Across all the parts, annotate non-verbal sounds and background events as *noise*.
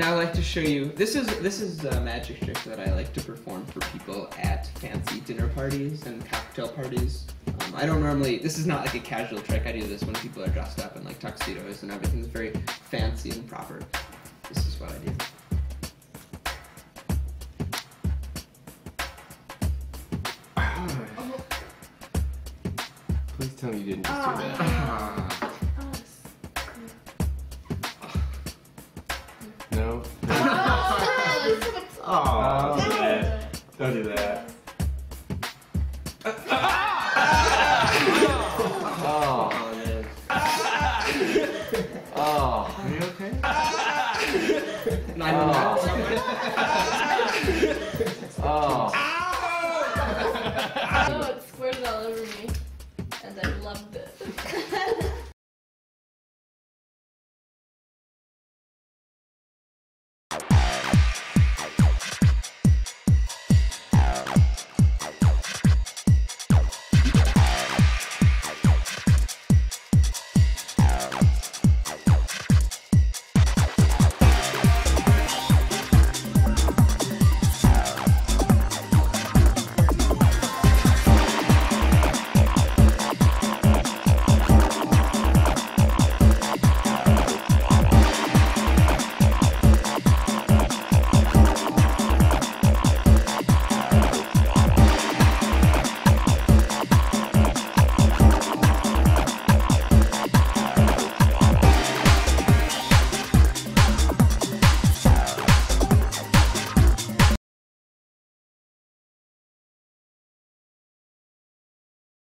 I would now like to show you. This is this is a magic trick that I like to perform for people at fancy dinner parties and cocktail parties. Um, I don't normally. This is not like a casual trick. I do this when people are dressed up in like tuxedos and everything's very fancy and proper. This is what I do. *sighs* Please tell me you didn't just do that.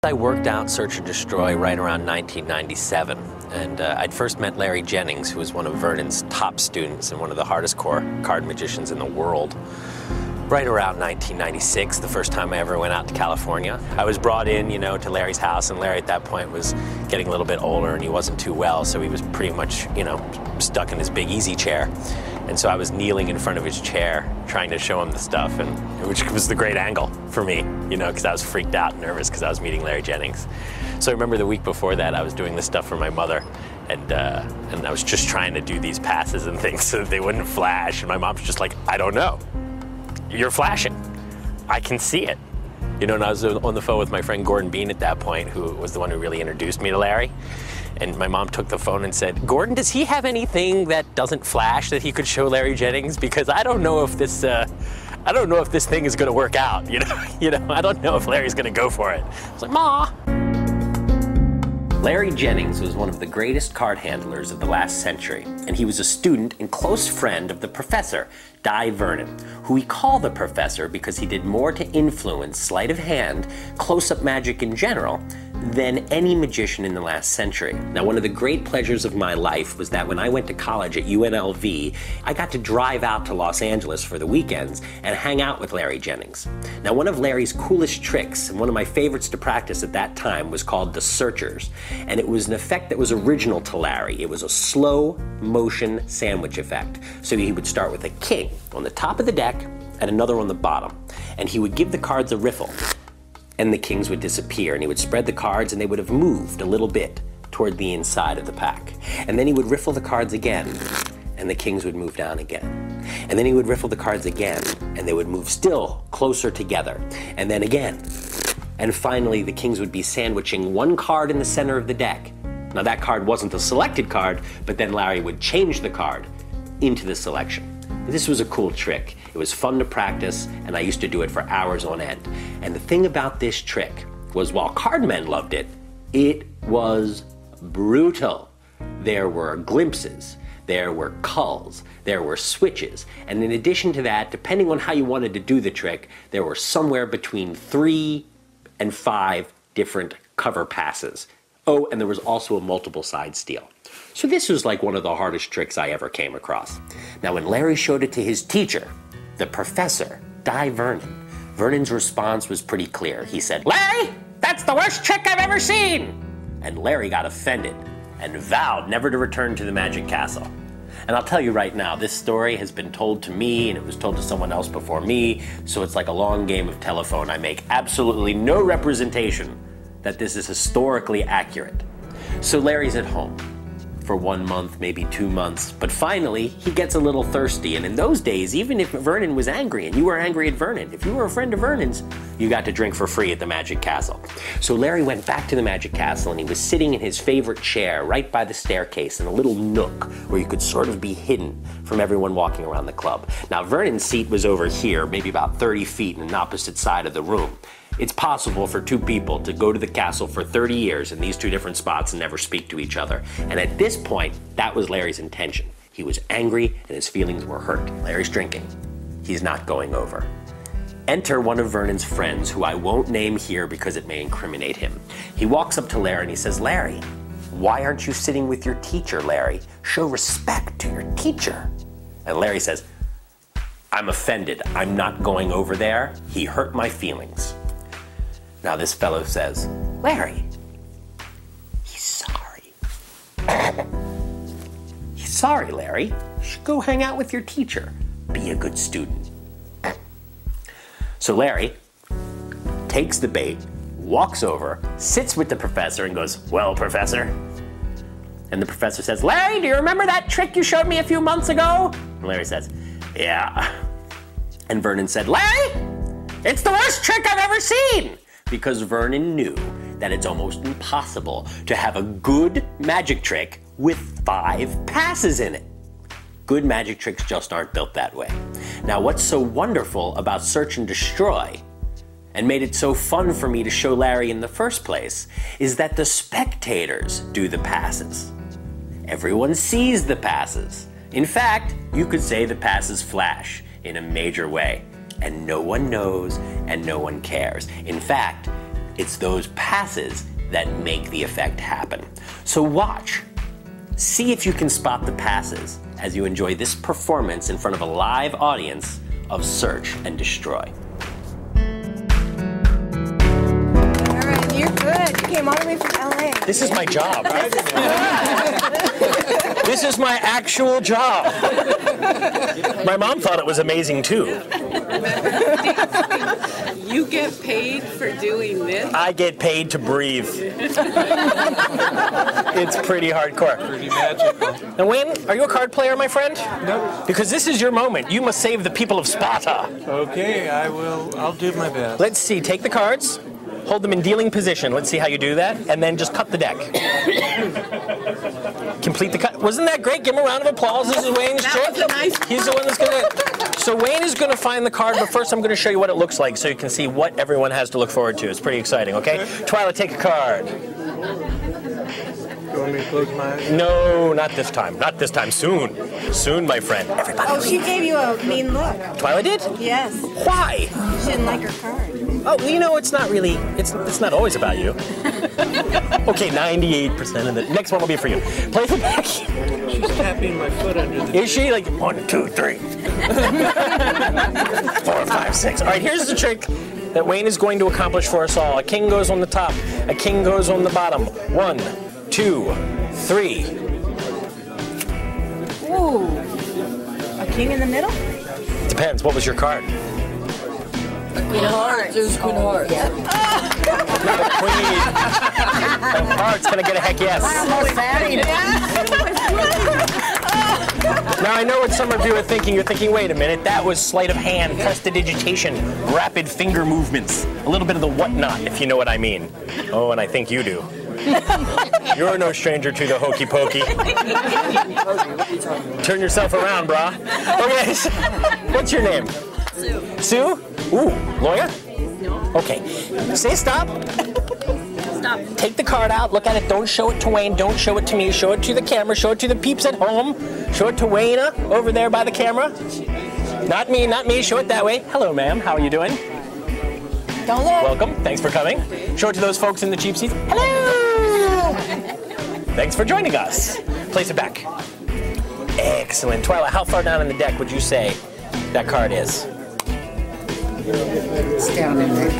I worked out Search and Destroy right around 1997, and uh, I'd first met Larry Jennings, who was one of Vernon's top students and one of the hardest core card magicians in the world. Right around 1996, the first time I ever went out to California. I was brought in, you know, to Larry's house, and Larry at that point was getting a little bit older and he wasn't too well, so he was pretty much, you know, stuck in his big easy chair. And so I was kneeling in front of his chair, trying to show him the stuff, and which was the great angle for me, you know, because I was freaked out and nervous because I was meeting Larry Jennings. So I remember the week before that, I was doing this stuff for my mother, and uh, and I was just trying to do these passes and *laughs* things so that they wouldn't flash. And my mom's just like, I don't know, you're flashing, I can see it. You know, and I was on the phone with my friend Gordon Bean at that point, who was the one who really introduced me to Larry. And my mom took the phone and said, Gordon, does he have anything that doesn't flash that he could show Larry Jennings? Because I don't know if this, uh, I don't know if this thing is going to work out. *laughs* You know, you know, I don't know if Larry's going to go for it. I was like, Ma. Larry Jennings was one of the greatest card handlers of the last century, and he was a student and close friend of the professor, Dai Vernon, who we call the professor because he did more to influence sleight of hand, close up magic in general, than any magician in the last century. Now, one of the great pleasures of my life was that when I went to college at UNLV, I got to drive out to Los Angeles for the weekends and hang out with Larry Jennings. Now, one of Larry's coolest tricks, and one of my favorites to practice at that time, was called the Searchers. And it was an effect that was original to Larry. It was a slow motion sandwich effect. So he would start with a king on the top of the deck and another on the bottom. And he would give the cards a riffle and the kings would disappear, and he would spread the cards, and they would have moved a little bit toward the inside of the pack. And then he would riffle the cards again, and the kings would move down again. And then he would riffle the cards again, and they would move still closer together. And then again. And finally, the kings would be sandwiching one card in the center of the deck. Now, that card wasn't the selected card, but then Larry would change the card into the selection. This was a cool trick. It was fun to practice, and I used to do it for hours on end. And the thing about this trick was while cardmen loved it, it was brutal. There were glimpses, there were culls, there were switches, and in addition to that, depending on how you wanted to do the trick, there were somewhere between three and five different cover passes. Oh, and there was also a multiple side steal. So this was like one of the hardest tricks I ever came across. Now, when Larry showed it to his teacher, the professor, Dai Vernon, Vernon's response was pretty clear. He said, Larry, that's the worst trick I've ever seen! And Larry got offended and vowed never to return to the Magic Castle. And I'll tell you right now, this story has been told to me and it was told to someone else before me, so it's like a long game of telephone. I make absolutely no representation that this is historically accurate. So Larry's at home for one month, maybe two months, but finally he gets a little thirsty. And in those days, even if Vernon was angry and you were angry at Vernon, if you were a friend of Vernon's, you got to drink for free at the Magic Castle. So Larry went back to the Magic Castle and he was sitting in his favorite chair right by the staircase in a little nook where you could sort of be hidden from everyone walking around the club. Now, Vernon's seat was over here, maybe about 30 feet in an opposite side of the room. It's possible for two people to go to the castle for 30 years in these two different spots and never speak to each other. And at this point, that was Larry's intention. He was angry and his feelings were hurt. Larry's drinking. He's not going over. Enter one of Vernon's friends, who I won't name here because it may incriminate him. He walks up to Larry and he says, Larry, why aren't you sitting with your teacher, Larry? Show respect to your teacher. And Larry says, I'm offended. I'm not going over there. He hurt my feelings. Now this fellow says, Larry, he's sorry. *coughs* he's sorry, Larry. You should go hang out with your teacher. Be a good student. So Larry takes the bait, walks over, sits with the professor, and goes, Well, professor. And the professor says, Larry, do you remember that trick you showed me a few months ago? And Larry says, Yeah. And Vernon said, Larry, it's the worst trick I've ever seen! Because Vernon knew that it's almost impossible to have a good magic trick with five passes in it. Good magic tricks just aren't built that way. Now, what's so wonderful about Search and Destroy and made it so fun for me to show Larry in the first place is that the spectators do the passes. Everyone sees the passes. In fact, you could say the passes flash in a major way, and no one knows and no one cares. In fact, it's those passes that make the effect happen. So watch. See if you can spot the passes as you enjoy this performance in front of a live audience of Search and Destroy. All right, you're good. You came all the way from LA. This is my job. *laughs* this is my actual job. My mom thought it was amazing too. You get paid for doing this? I get paid to breathe. it's pretty hardcore. Pretty magical. And Wayne, are you a card player, my friend? No. Because this is your moment. You must save the people of Sparta. Okay, I will. I'll do my best. Let's see. Take the cards. Hold them in dealing position. Let's see how you do that. And then just cut the deck. Complete the cut. Wasn't that great? Give him a round of applause. This is Wayne's That trick. nice He's the one that's gonna. So Wayne is gonna find the card, but first I'm gonna show you what it looks like so you can see what everyone has to look forward to. It's pretty exciting, okay? Twyla, take a card. You want me to close my eyes? No, not this time. Not this time. Soon. Soon, my friend. Everybody. Oh, she gave you a mean look. Twilight did? Yes. Why? She didn't like her card. Oh, well, you know, it's not really, it's it's not always about you. *laughs* okay, 98% of the next one will be for you. Play the back. She's tapping my foot under the. Is she? Like, one, two, three. *laughs* Four, five, six. All right, here's the trick that Wayne is going to accomplish for us all. A king goes on the top, a king goes on the bottom. One, two, three. Ooh. A king in the middle? Depends. What was your card? Queen of Hearts. There's Queen of Hearts. Not a queen. of *laughs* hearts. Can I get a heck yes? *laughs* Now I know what some of you are thinking. You're thinking, wait a minute, that was sleight of hand, prestidigitation, rapid finger movements, a little bit of the whatnot, if you know what I mean. Oh, and I think you do. You're no stranger to the hokey pokey. Turn yourself around, brah. Okay, so- what's your name? Sue. Sue? Ooh, lawyer? Okay. Say stop. Stop. Take the card out, look at it, don't show it to Wayne, don't show it to me, show it to the camera, show it to the peeps at home, show it to Wayne over there by the camera. Not me, not me, show it that way. Hello, ma'am, how are you doing? Don't look. Welcome, thanks for coming. Show it to those folks in the cheap seats. Hello! Thanks for joining us. Place it back. Excellent. Twyla, how far down in the deck would you say that card is? It's down in there.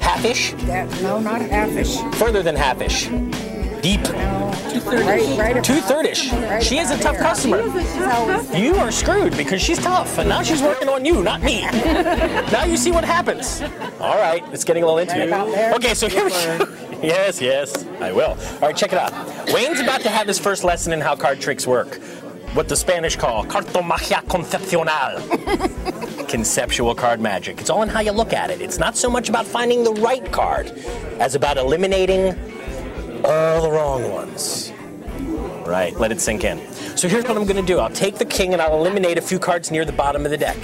Half-ish? That, no, not halfish. Further than half-ish. Deep. Right, right. Two-third-ish. She is a tough customer. You are screwed because she's tough, and now she's working on you, not me. *laughs* now you see what happens. All right, it's getting a little intimate. Okay, so here we go. *laughs* Yes, yes, I will. All right, check it out. Wayne's about to have his first lesson in how card tricks work. What the Spanish call cartomagia concepcional. *laughs* Conceptual card magic. It's all in how you look at it. It's not so much about finding the right card as about eliminating all the wrong ones. Right, let it sink in. So here's what I'm gonna do I'll take the king and I'll eliminate a few cards near the bottom of the deck.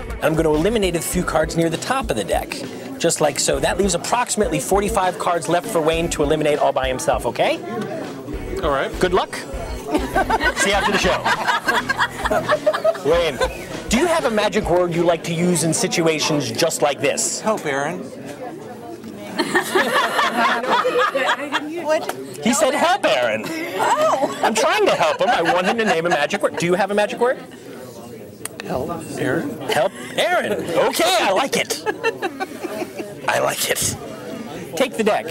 And I'm gonna eliminate a few cards near the top of the deck. Just like so. That leaves approximately 45 cards left for Wayne to eliminate all by himself, okay? All right. Good luck. *laughs* See you after the show. Wayne, do you have a magic word you like to use in situations just like this? Help, Aaron. What? He said, help, Aaron. Oh. I'm trying to help him. I want him to name a magic word. Do you have a magic word? Help, Aaron. Help Aaron. Okay, I like it. I like it. Take the deck.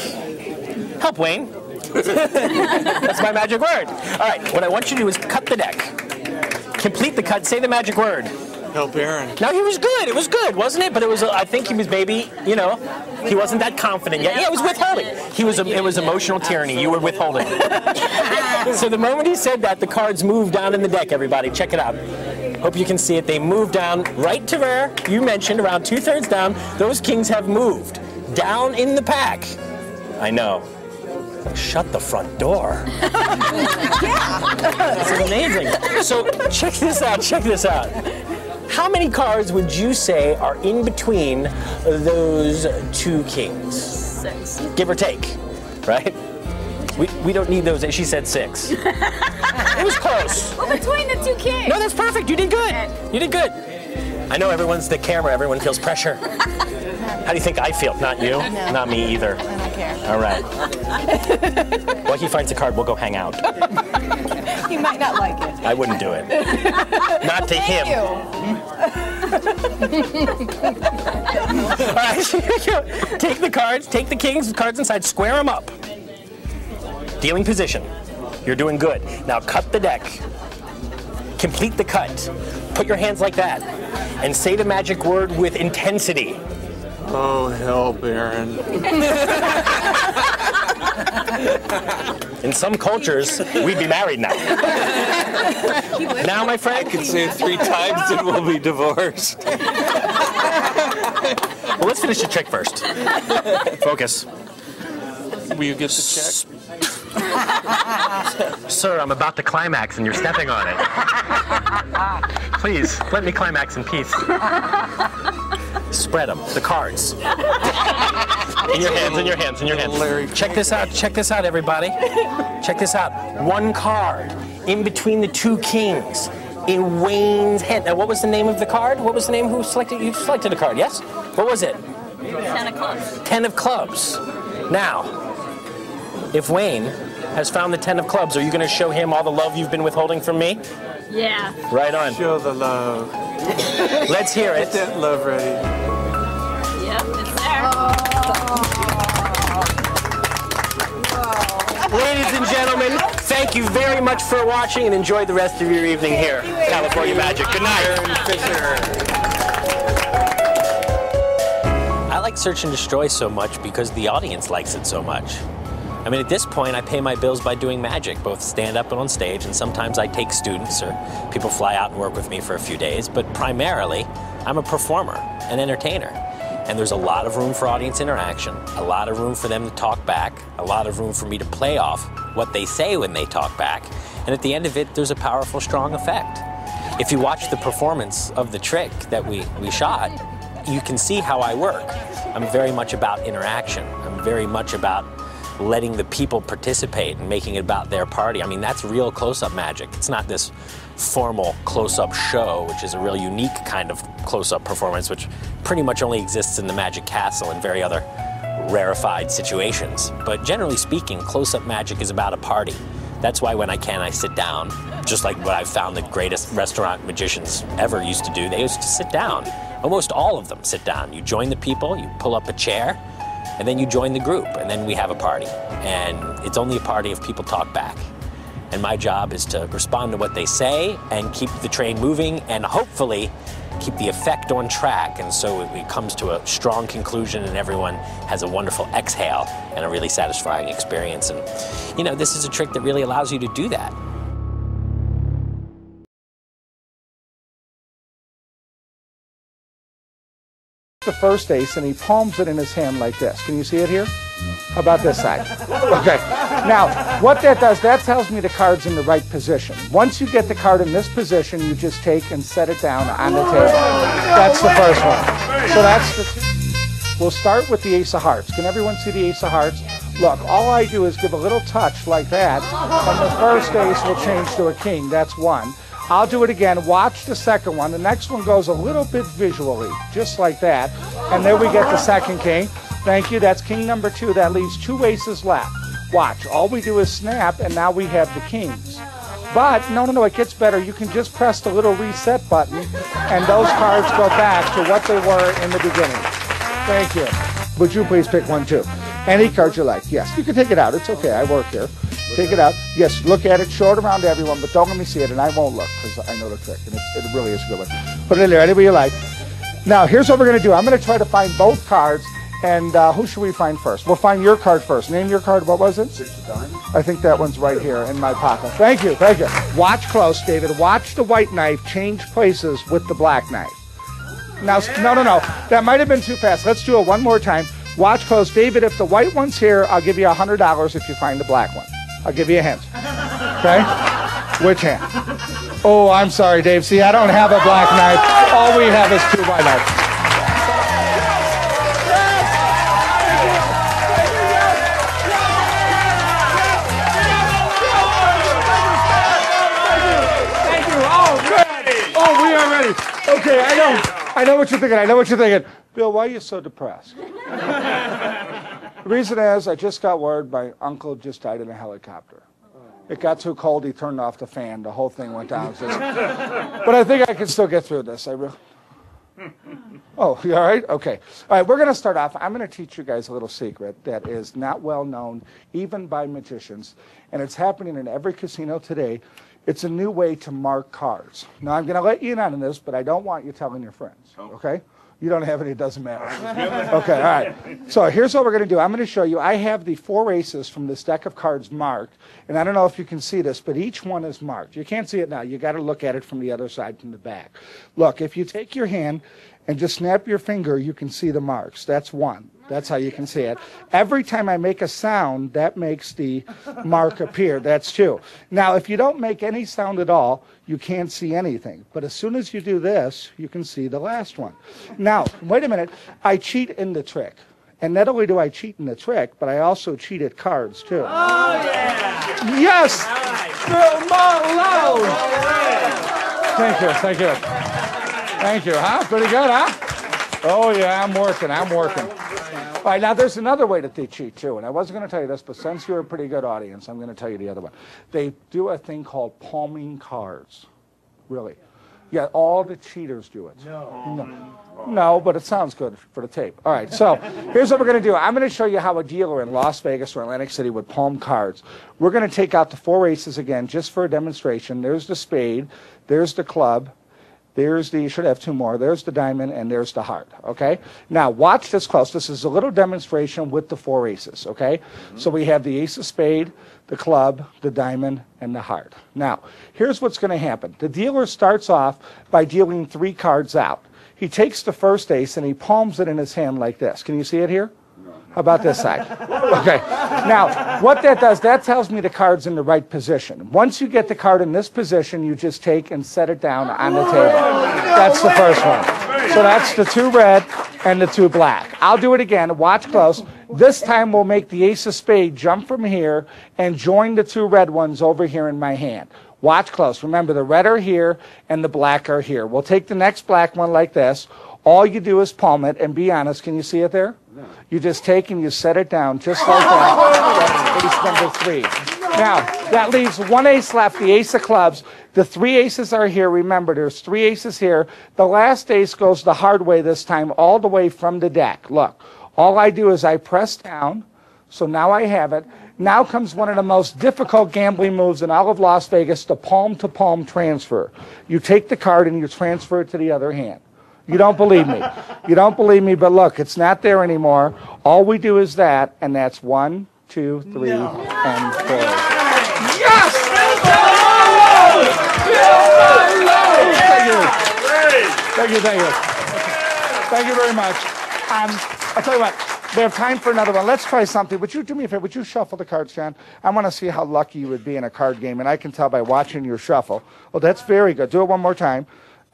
Help Wayne. *laughs* That's my magic word. All right, what I want you to do is cut the deck. Complete the cut. Say the magic word. Help, Aaron. Now he was good. It was good, wasn't it? But it was. Uh, I think he was maybe. You know, he wasn't that confident yet. Yeah, it was withholding. He was. It was emotional tyranny. You were withholding. *laughs* so the moment he said that, the cards moved down in the deck. Everybody, check it out. Hope you can see it. They moved down right to where you mentioned, around two thirds down. Those kings have moved down in the pack. I know. Shut the front door. *laughs* It's amazing. So check this out. Check this out. How many cards would you say are in between those two kings? Six. Give or take, right? We, we don't need those. She said six. *laughs* it was close. Well, between the two kings. No, that's perfect. You did good. You did good. I know everyone's the camera. Everyone feels pressure. How do you think I feel? Not you? Not me either. I don't care. All right. Well, he finds a card. We'll go hang out. *laughs* He might not like it. I wouldn't do it. Not to him. *laughs* All right. Take the cards, take the kings, cards inside, square them up. Dealing position. You're doing good. Now cut the deck. Complete the cut. Put your hands like that. And say the magic word with intensity. Oh, help, Aaron. *laughs* In some cultures, we'd be married now. *laughs* now, my friend, Could say it three times and we'll be divorced. well, let's finish the trick first. Focus. Will you get the check? *laughs* Sir, I'm about to climax and you're stepping on it. Please, let me climax in peace. Spread them, the cards. In your hands, in your hands, in your hands. Check this out, check this out, everybody. Check this out. One card in between the two kings in Wayne's hand. Now, what was the name of the card? What was the name? Who selected? You selected a card, yes? What was it? Ten of clubs. Ten of clubs. Now, if Wayne has found the ten of clubs, are you going to show him all the love you've been withholding from me? Yeah. Right on. Show the love. *laughs* Let's hear Get it. that love ready. Yep, it's there. Ladies and gentlemen, thank you very much for watching and enjoy the rest of your evening here. California Magic. Good night. Aaron Fisher. I like Search and Destroy so much because the audience likes it so much. I mean, at this point, I pay my bills by doing magic, both stand up and on stage, and sometimes I take students or people fly out and work with me for a few days, but primarily, I'm a performer, an entertainer. And there's a lot of room for audience interaction, a lot of room for them to talk back, a lot of room for me to play off what they say when they talk back. And at the end of it, there's a powerful, strong effect. If you watch the performance of the trick that we, we shot, you can see how I work. I'm very much about interaction. I'm very much about letting the people participate and making it about their party. I mean, that's real close up magic. It's not this formal close up show, which is a real unique kind of close up performance, which pretty much only exists in the Magic Castle and very other rarefied situations. But generally speaking, close up magic is about a party. That's why when I can, I sit down, just like what I've found the greatest restaurant magicians ever used to do. They used to sit down. Almost all of them sit down. You join the people, you pull up a chair, and then you join the group, and then we have a party. And it's only a party if people talk back. And my job is to respond to what they say and keep the train moving and hopefully keep the effect on track. And so it, comes to a strong conclusion and everyone has a wonderful exhale and a really satisfying experience. And, you know, this is a trick that really allows you to do that. The first ace and he palms it in his hand like this. Can you see it here? How about this side? Okay. Now, what that does, that tells me the card's in the right position. Once you get the card in this position, you just take and set it down on the table. That's the first one. So that's the. We'll start with the ace of hearts. Can everyone see the ace of hearts? Look, all I do is give a little touch like that, and the first ace will change to a king. That's one. I'll do it again. Watch the second one. The next one goes a little bit visually, just like that. And there we get the second king. Thank you. That's king number two. That leaves two aces left. Watch. All we do is snap, and now we have the kings. But no, no, no, it gets better. You can just press the little reset button, and those cards go back to what they were in the beginning. Thank you. Would you please pick one, too? Any card you like. Yes, you can take it out. It's okay. I work here. Take it out. Yes, look at it. Show it around to everyone, but don't let me see it, and I won't look because I know the trick, and it's, it really is a good one. Put it in there, any way you like. Now, here's what we're going to do. I'm going to try to find both cards, and uh, who should we find first? We'll find your card first. Name your card. What was it? Six of diamonds. I think that one's right here in my pocket. Thank you. Thank you. Watch close, David. Watch the white knife change places with the black knife. Now, no, no, no. That might have been too fast. Let's do it one more time. Watch close. David, if the white one's here, I'll give you $100 if you find the black one. I'll give you a hint. Okay? Which hand? Oh, I'm sorry, Dave. See, I don't have a black knife. All we have is two white knives. Thank you. Oh, good. Oh, we are ready. Okay, I know. I know what you're thinking. I know what you're thinking. Bill, why are you so depressed? *laughs* The reason is I just got word my uncle just died in a helicopter. It got too cold, he turned off the fan. The whole thing went down. But I think I can still get through this. I re- oh, you all right? Okay. All right, we're going to start off. I'm going to teach you guys a little secret that is not well known even by magicians, and it's happening in every casino today. It's a new way to mark cards. Now, I'm going to let you in on this, but I don't want you telling your friends, oh. okay? You don't have any, it doesn't matter. Okay, all right. So here's what we're going to do. I'm going to show you. I have the four aces from this deck of cards marked, and I don't know if you can see this, but each one is marked. You can't see it now. You got to look at it from the other side, from the back. Look, if you take your hand and just snap your finger, you can see the marks. That's one. That's how you can see it. Every time I make a sound, that makes the mark appear. That's two. Now, if you don't make any sound at all, you can't see anything. But as soon as you do this, you can see the last one. Now, wait a minute. I cheat in the trick. And not only do I cheat in the trick, but I also cheat at cards, too. Oh, yeah. Yes! Bill Malone! Thank you, thank you. Thank you, huh? Pretty good, huh? Oh, yeah, I'm working, I'm working. All right, now there's another way that they cheat too, and I wasn't going to tell you this, but since you're a pretty good audience, I'm going to tell you the other one. They do a thing called palming cards. Really. Yeah, all the cheaters do it. No. No, no but it sounds good for the tape. All right, so here's what we're going to do. I'm going to show you how a dealer in Las Vegas or Atlantic City would palm cards. We're going to take out the four aces again just for a demonstration. There's the spade, there's the club, there's the, you should have two more. There's the diamond and there's the heart, okay? Now, watch this close. This is a little demonstration with the four aces, okay? Mm-hmm. So we have the ace of spade, the club, the diamond, and the heart. Now, here's what's going to happen. The dealer starts off by dealing three cards out. He takes the first ace and he palms it in his hand like this. Can you see it here? About this side? Okay. Now, what that does, that tells me the card's in the right position. Once you get the card in this position, you just take and set it down on the table. That's the first one. So that's the two red and the two black. I'll do it again. Watch close. This time we'll make the ace of spade jump from here and join the two red ones over here in my hand. Watch close. Remember, the red are here and the black are here. We'll take the next black one like this. All you do is palm it, and be honest, can you see it there? You just take and you set it down just like that. *laughs* That's ace number three. Now, that leaves one ace left, the ace of clubs. The three aces are here. Remember, there's three aces here. The last ace goes the hard way this time, all the way from the deck. Look, all I do is I press down. So now I have it. Now comes one of the most difficult gambling moves in all of Las Vegas, the palm to palm transfer. You take the card and you transfer it to the other hand. You don't believe me. You don't believe me, but look, it's not there anymore. All we do is that, and that's one, two, three, and four. Yes! Thank you. Thank you, thank you. Thank you very much. Um, I'll tell you what, we have time for another one. Let's try something. Would you do me a favor? Would you shuffle the cards, John? I want to see how lucky you would be in a card game, and I can tell by watching your shuffle. Oh, that's very good. Do it one more time.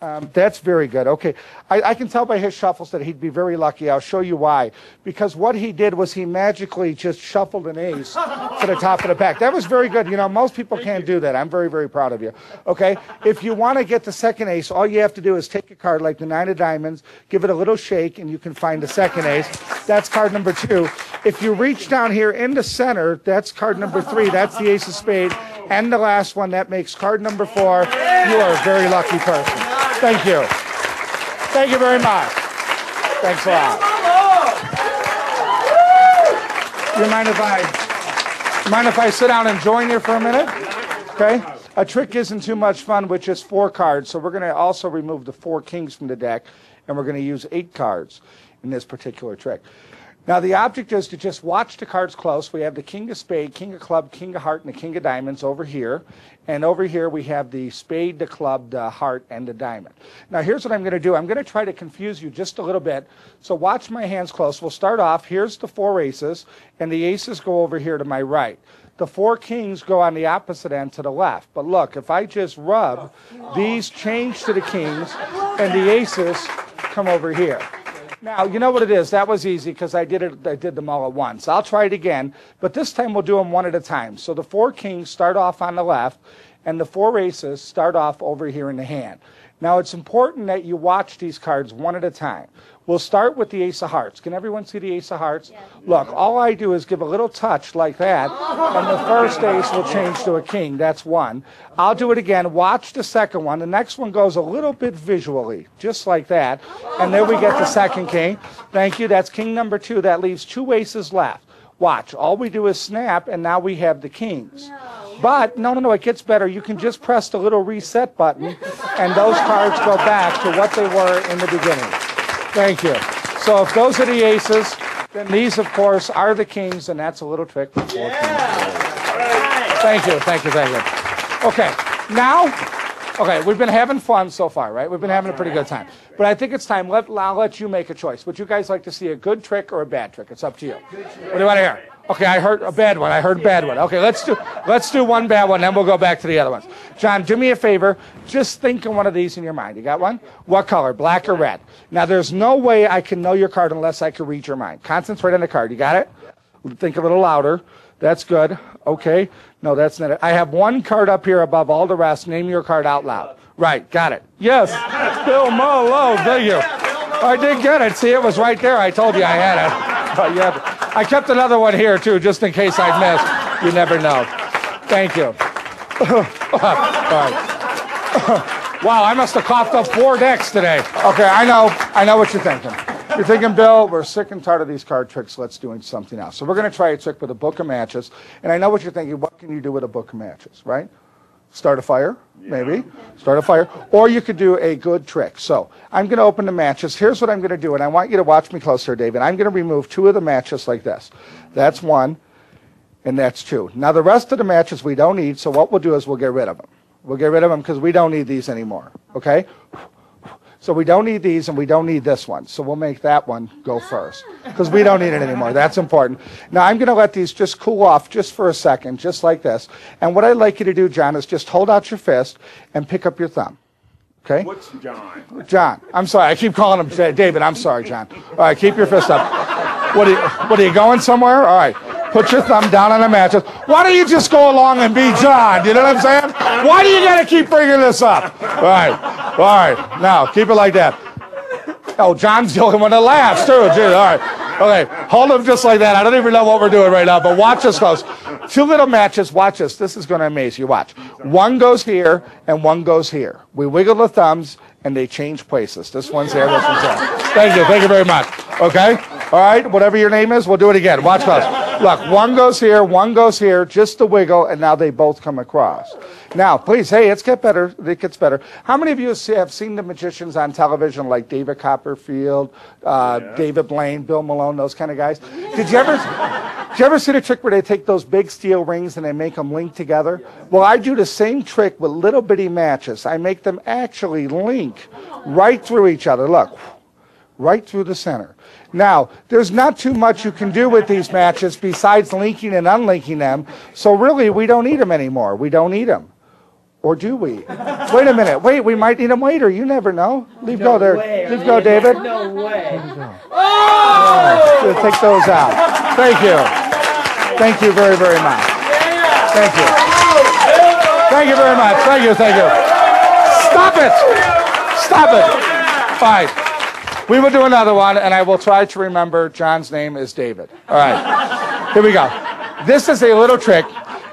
Um, that's very good. Okay. I, I can tell by his shuffles that he'd be very lucky. I'll show you why. Because what he did was he magically just shuffled an ace *laughs* to the top of the pack. That was very good. You know, most people can't do that. I'm very, very proud of you. Okay. If you want to get the second ace, all you have to do is take a card like the nine of diamonds, give it a little shake, and you can find the second ace. That's card number two. If you reach down here in the center, that's card number three. That's the ace of spade. And the last one, that makes card number four. You are a very lucky person. Thank you. Thank you very much. Thanks a lot. You mind if I mind if I sit down and join you for a minute? Okay. A trick isn't too much fun with just four cards, so we're going to also remove the four kings from the deck, and we're going to use eight cards in this particular trick. Now, the object is to just watch the cards close. We have the king of spade, king of club, king of heart, and the king of diamonds over here. And over here we have the spade, the club, the heart, and the diamond. Now, here's what I'm going to do. I'm going to try to confuse you just a little bit. So watch my hands close. We'll start off. Here's the four aces, and the aces go over here to my right. The four kings go on the opposite end to the left. But look, if I just rub, these change to the kings, and the aces come over here. Now, you know what it is? That was easy because I did it. I did them all at once. I'll try it again, but this time we'll do them one at a time. So the four kings start off on the left, and the four aces start off over here in the hand. Now, it's important that you watch these cards one at a time. We'll start with the ace of hearts. Can everyone see the ace of hearts? Look, all I do is give a little touch like that, and the first ace will change to a king. That's one. I'll do it again. Watch the second one. The next one goes a little bit visually, just like that. And there we get the second king. Thank you. That's king number two. That leaves two aces left. Watch. All we do is snap, and now we have the kings. But no, no, no, it gets better. You can just press the little reset button, and those cards go back to what they were in the beginning. Thank you. So if those are the aces, then these, of course, are the kings, and that's a little trick. kings. Thank you, thank you, thank you. Okay, now, okay, we've been having fun so far, right? We've been having a pretty good time. But I think it's time. Let, I'll let you make a choice. Would you guys like to see a good trick or a bad trick? It's up to you. What do you want to hear? Okay, I heard a bad one. I heard a bad one. Okay, let's do let's do one bad one, then we'll go back to the other ones. John, do me a favor. Just think of one of these in your mind. You got one? What color? Black or red? Now, there's no way I can know your card unless I can read your mind. Concentrate right on the card. You got it? Think a little louder. That's good. Okay. No, that's not it. I have one card up here above all the rest. Name your card out loud. Right. Got it. Yes. Bill Malone. Thank you. I did get it. See, it was right there. I told you I had it. *laughs* I kept another one here too, just in case I missed. You never know. Thank you. *laughs* Wow, I must have coughed up four decks today. Okay, I know. I know what you're thinking. You're thinking, Bill, we're sick and tired of these card tricks. Let's do something else. So we're going to try a trick with a book of matches. And I know what you're thinking. What can you do with a book of matches, right? Start a fire, maybe. Start a fire. Or you could do a good trick. So I'm going to open the matches. Here's what I'm going to do. And I want you to watch me closer, David. I'm going to remove two of the matches like this. That's one, and that's two. Now, the rest of the matches we don't need. So what we'll do is we'll get rid of them. We'll get rid of them because we don't need these anymore. Okay? So we don't need these and we don't need this one. So we'll make that one go ah. first because we don't need it anymore. That's important. Now I'm going to let these just cool off just for a second, just like this. And what I'd like you to do, John, is just hold out your fist and pick up your thumb. Okay? What's John? John. I'm sorry. I keep calling him David. I'm sorry, John. All right, keep your fist up. What are you, what are you going somewhere? All right. Put your thumb down on the mattress. Why don't you just go along and be John? You know what I'm saying? Why do you got to keep bringing this up? All right. All right. Now, keep it like that. Oh, John's the only one that laughs, too. All right. Okay. Hold them just like that. I don't even know what we're doing right now, but watch this close. Two little matches. Watch this. This is going to amaze you. Watch. One goes here and one goes here. We wiggle the thumbs and they change places. This one's here, this one's there. Thank you. Thank you very much. Okay? All right. Whatever your name is, we'll do it again. Watch close. Look, one goes here, one goes here, just the wiggle, and now they both come across. Now, please, hey, it's get better. It gets better. How many of you have seen the magicians on television, like David Copperfield, uh, David Blaine, Bill Malone, those kind of guys? Did you ever? Did you ever see the trick where they take those big steel rings and they make them link together? Well, I do the same trick with little bitty matches. I make them actually link right through each other. Look, right through the center. Now, there's not too much you can do with these matches besides linking and unlinking them. So really, we don't need them anymore. We don't need them. Or do we? Wait a minute. Wait, we might need them later. You never know. Leave go there. Leave go, David. No way. We'll take those out. Thank you. Thank you very, very much. Thank you. Thank you very much. Thank you, thank you. Stop it! Stop it! Fine. We will do another one, and I will try to remember John's name is David. All right. Here we go. This is a little trick,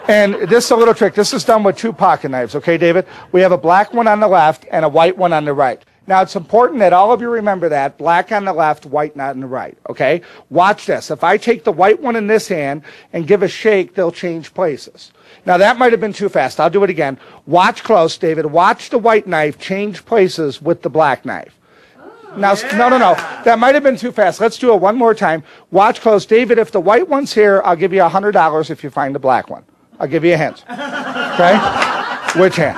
and this is a little trick. This is done with two pocket knives, okay, David? We have a black one on the left and a white one on the right. Now, it's important that all of you remember that black on the left, white not on the right, okay? Watch this. If I take the white one in this hand and give a shake, they'll change places. Now, that might have been too fast. I'll do it again. Watch close, David. Watch the white knife change places with the black knife. Now, s- no, no, no. That might have been too fast. Let's do it one more time. Watch close. David, if the white one's here, I'll give you $100 if you find the black one. I'll give you a hint. Okay? Which hand?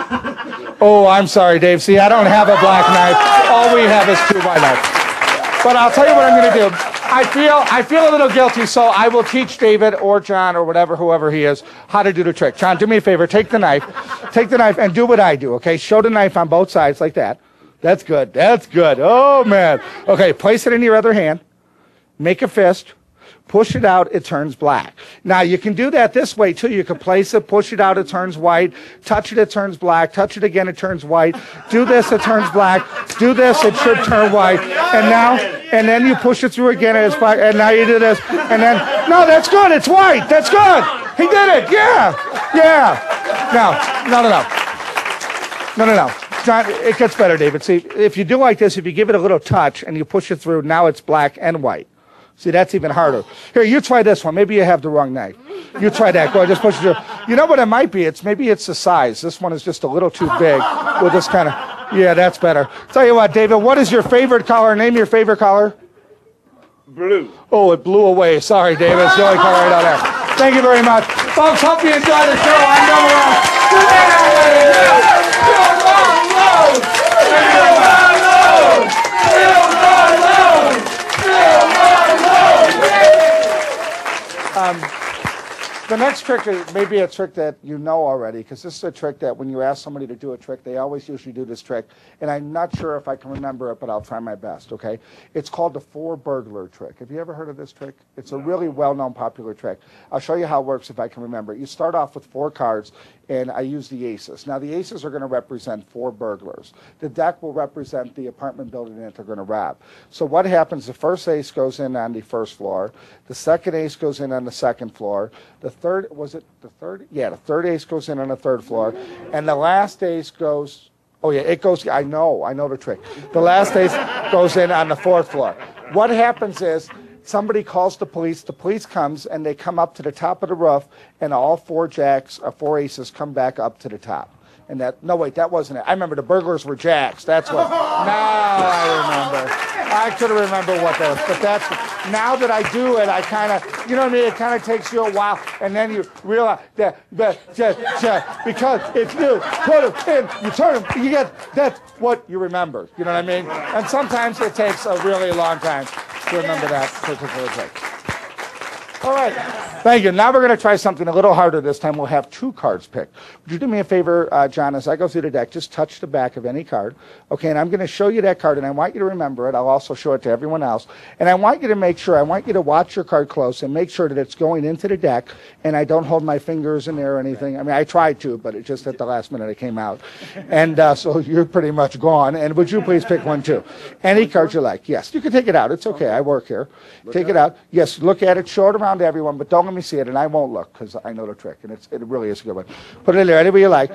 Oh, I'm sorry, Dave. See, I don't have a black knife. All we have is two white knives. But I'll tell you what I'm going to do. I feel I feel a little guilty, so I will teach David or John or whatever, whoever he is, how to do the trick. John, do me a favor. Take the knife. Take the knife and do what I do, okay? Show the knife on both sides like that. That's good. That's good. Oh, man. Okay, place it in your other hand. Make a fist. Push it out, it turns black. Now, you can do that this way too. You can place it, push it out, it turns white. Touch it, it turns black. Touch it again, it turns white. Do this, it turns black. Do this, it should turn white. And now, and then you push it through again, and it's black. And now you do this. And then, no, that's good, it's white. That's good. He did it. Yeah. Yeah. No, no, no, no. No, no, no. John, it gets better, David. See, if you do like this, if you give it a little touch and you push it through, now it's black and white. See, that's even harder. Here, you try this one. Maybe you have the wrong knife. You try that. Go ahead, just push it through. You know what it might be? It's maybe it's the size. This one is just a little too big with this kind of. Yeah, that's better. Tell you what, David. What is your favorite color? Name your favorite color. Blue. Oh, it blew away. Sorry, David. It's the only color right out there. Thank you very much, folks. Hope you enjoyed the show. I'm number one. The next trick is maybe a trick that you know already, because this is a trick that when you ask somebody to do a trick, they always usually do this trick. And I'm not sure if I can remember it, but I'll try my best, okay? It's called the four burglar trick. Have you ever heard of this trick? It's a really well known, popular trick. I'll show you how it works if I can remember. it. You start off with four cards, and I use the aces. Now, the aces are going to represent four burglars. The deck will represent the apartment building that they're going to rob. So, what happens? The first ace goes in on the first floor, the second ace goes in on the second floor, the third, was it the third? Yeah, the third ace goes in on the third floor, and the last ace goes. Oh yeah, it goes. I know, I know the trick. The last ace goes in on the fourth floor. What happens is somebody calls the police. The police comes and they come up to the top of the roof, and all four jacks, or four aces, come back up to the top. And that no wait, that wasn't it. I remember the burglars were jacks. That's what. Now I remember. I could remember what that was, but that's now that I do it, I kind of, you know what I mean. It kind of takes you a while, and then you realize that, that, that, that because it's new. Put them in, you turn them, you get that's what you remember. You know what I mean? And sometimes it takes a really long time to remember that particular trick. All right. Thank you. Now we're going to try something a little harder this time. We'll have two cards picked. Would you do me a favor, uh, John, as I go through the deck, just touch the back of any card. Okay, and I'm going to show you that card, and I want you to remember it. I'll also show it to everyone else. And I want you to make sure, I want you to watch your card close and make sure that it's going into the deck, and I don't hold my fingers in there or anything. I mean, I tried to, but it just at the last minute it came out. And uh, so you're pretty much gone. And would you please pick one, too? Any card you like. Yes, you can take it out. It's okay. I work here. Take it out. Yes, look at it. Show it around to everyone, but don't let me see it, and I won't look because I know the trick, and it's, it really is a good one. Put it in there, anywhere you like.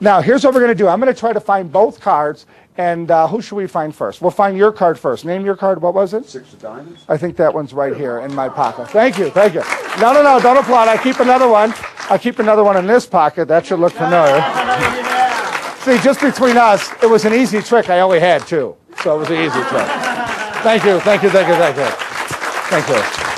Now, here's what we're going to do. I'm going to try to find both cards, and uh, who should we find first? We'll find your card first. Name your card. What was it? Six of diamonds. I think that one's right here in my pocket. Thank you, thank you. No, no, no, don't applaud. I keep another one. I keep another one in this pocket. That should look familiar. See, just between us, it was an easy trick. I only had two, so it was an easy trick. Thank you, thank you, thank you, thank you. Thank you.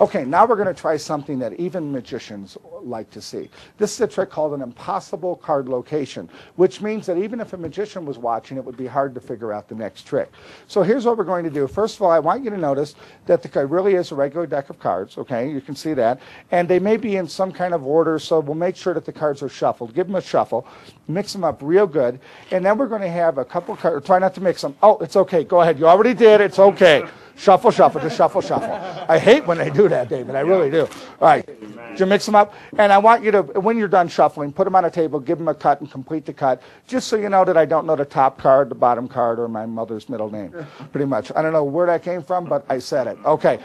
Okay, now we're going to try something that even magicians like to see. This is a trick called an impossible card location, which means that even if a magician was watching, it would be hard to figure out the next trick. So here's what we're going to do. First of all, I want you to notice that the card really is a regular deck of cards, okay? You can see that. And they may be in some kind of order, so we'll make sure that the cards are shuffled. Give them a shuffle, mix them up real good, and then we're going to have a couple cards. Try not to mix them. Oh, it's okay. Go ahead. You already did. It's okay. Shuffle, shuffle, just shuffle, shuffle. I hate when they do that, David. I really do. All right. Did you mix them up? And I want you to, when you're done shuffling, put them on a table, give them a cut, and complete the cut, just so you know that I don't know the top card, the bottom card, or my mother's middle name, pretty much. I don't know where that came from, but I said it. Okay.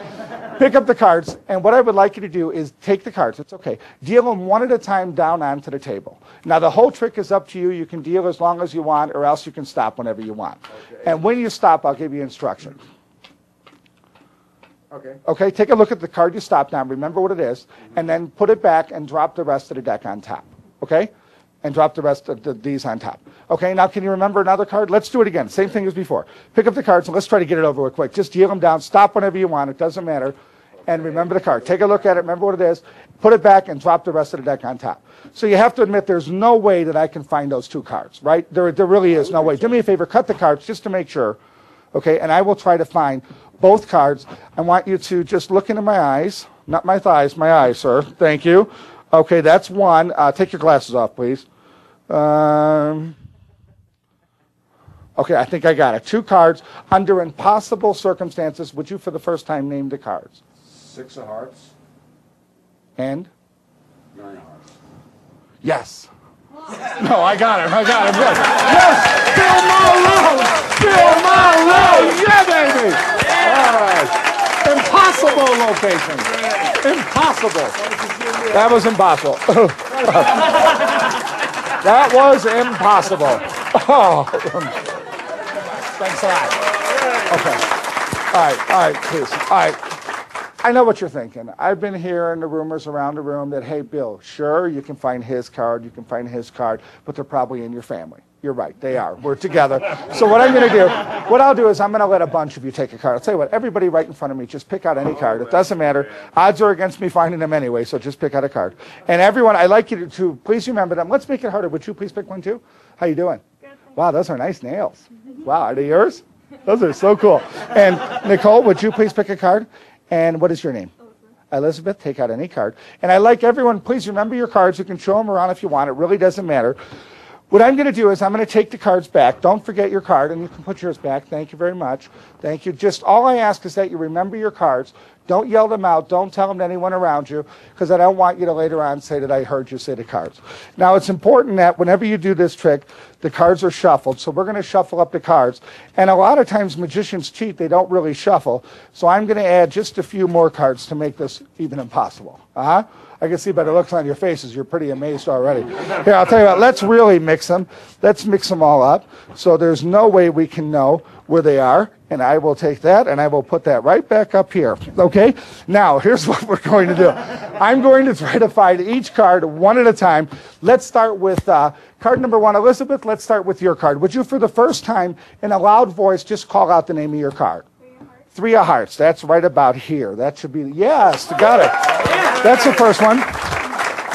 Pick up the cards, and what I would like you to do is take the cards. It's okay. Deal them one at a time down onto the table. Now, the whole trick is up to you. You can deal as long as you want, or else you can stop whenever you want. And when you stop, I'll give you instructions. Okay. Okay, take a look at the card you stopped on, remember what it is, and then put it back and drop the rest of the deck on top. Okay? And drop the rest of the, these on top. Okay, now can you remember another card? Let's do it again. Same thing as before. Pick up the cards and let's try to get it over with quick. Just deal them down, stop whenever you want, it doesn't matter. And remember the card. Take a look at it, remember what it is, put it back and drop the rest of the deck on top. So you have to admit there's no way that I can find those two cards, right? There, there really is no way. Do me a favor, cut the cards just to make sure. Okay, and I will try to find both cards. I want you to just look into my eyes, not my thighs, my eyes, sir. Thank you. Okay, that's one. Uh, take your glasses off, please. Um, okay, I think I got it. Two cards under impossible circumstances. Would you, for the first time, name the cards? Six of hearts. And Nine of hearts. yes. No, I got it. I got it. Good. Yes, Bill Malone. Bill Malone. Yeah, baby. All right. Impossible location. Impossible. That was impossible. *laughs* that was impossible. *laughs* Oh. Thanks a lot. Okay. All right. All right, please. All right. I know what you're thinking. I've been hearing the rumors around the room that, hey, Bill, sure, you can find his card, you can find his card, but they're probably in your family. You're right, they are. We're together. So what I'm going to do, what I'll do is I'm going to let a bunch of you take a card. I'll tell you what, everybody right in front of me, just pick out any oh, card. It doesn't matter. Odds are against me finding them anyway, so just pick out a card. And everyone, I'd like you to, to please remember them. Let's make it harder. Would you please pick one too? How you doing? Wow, those are nice nails. *laughs* Wow, are they yours? Those are so cool. And Nicole, would you please pick a card? And what is your name? Elizabeth, take out any card. And I like everyone, please remember your cards. You can show them around if you want. It really doesn't matter. What I'm going to do is I'm going to take the cards back. Don't forget your card, and you can put yours back. Thank you very much. Thank you. Just all I ask is that you remember your cards. Don't yell them out. Don't tell them to anyone around you, because I don't want you to later on say that I heard you say the cards. Now, it's important that whenever you do this trick, the cards are shuffled. So we're going to shuffle up the cards. And a lot of times magicians cheat. They don't really shuffle. So I'm going to add just a few more cards to make this even impossible. Uh-huh. I can see by the looks on your faces, you're pretty amazed already. Here, I'll tell you what, let's really mix them. Let's mix them all up. So there's no way we can know where they are. And I will take that and I will put that right back up here. Okay? Now, here's *laughs* what we're going to do. I'm going to try to find each card one at a time. Let's start with uh, card number one. Elizabeth, let's start with your card. Would you, for the first time, in a loud voice, just call out the name of your card? Three of hearts. That's right about here. That should be, yes, got it. That's the first one.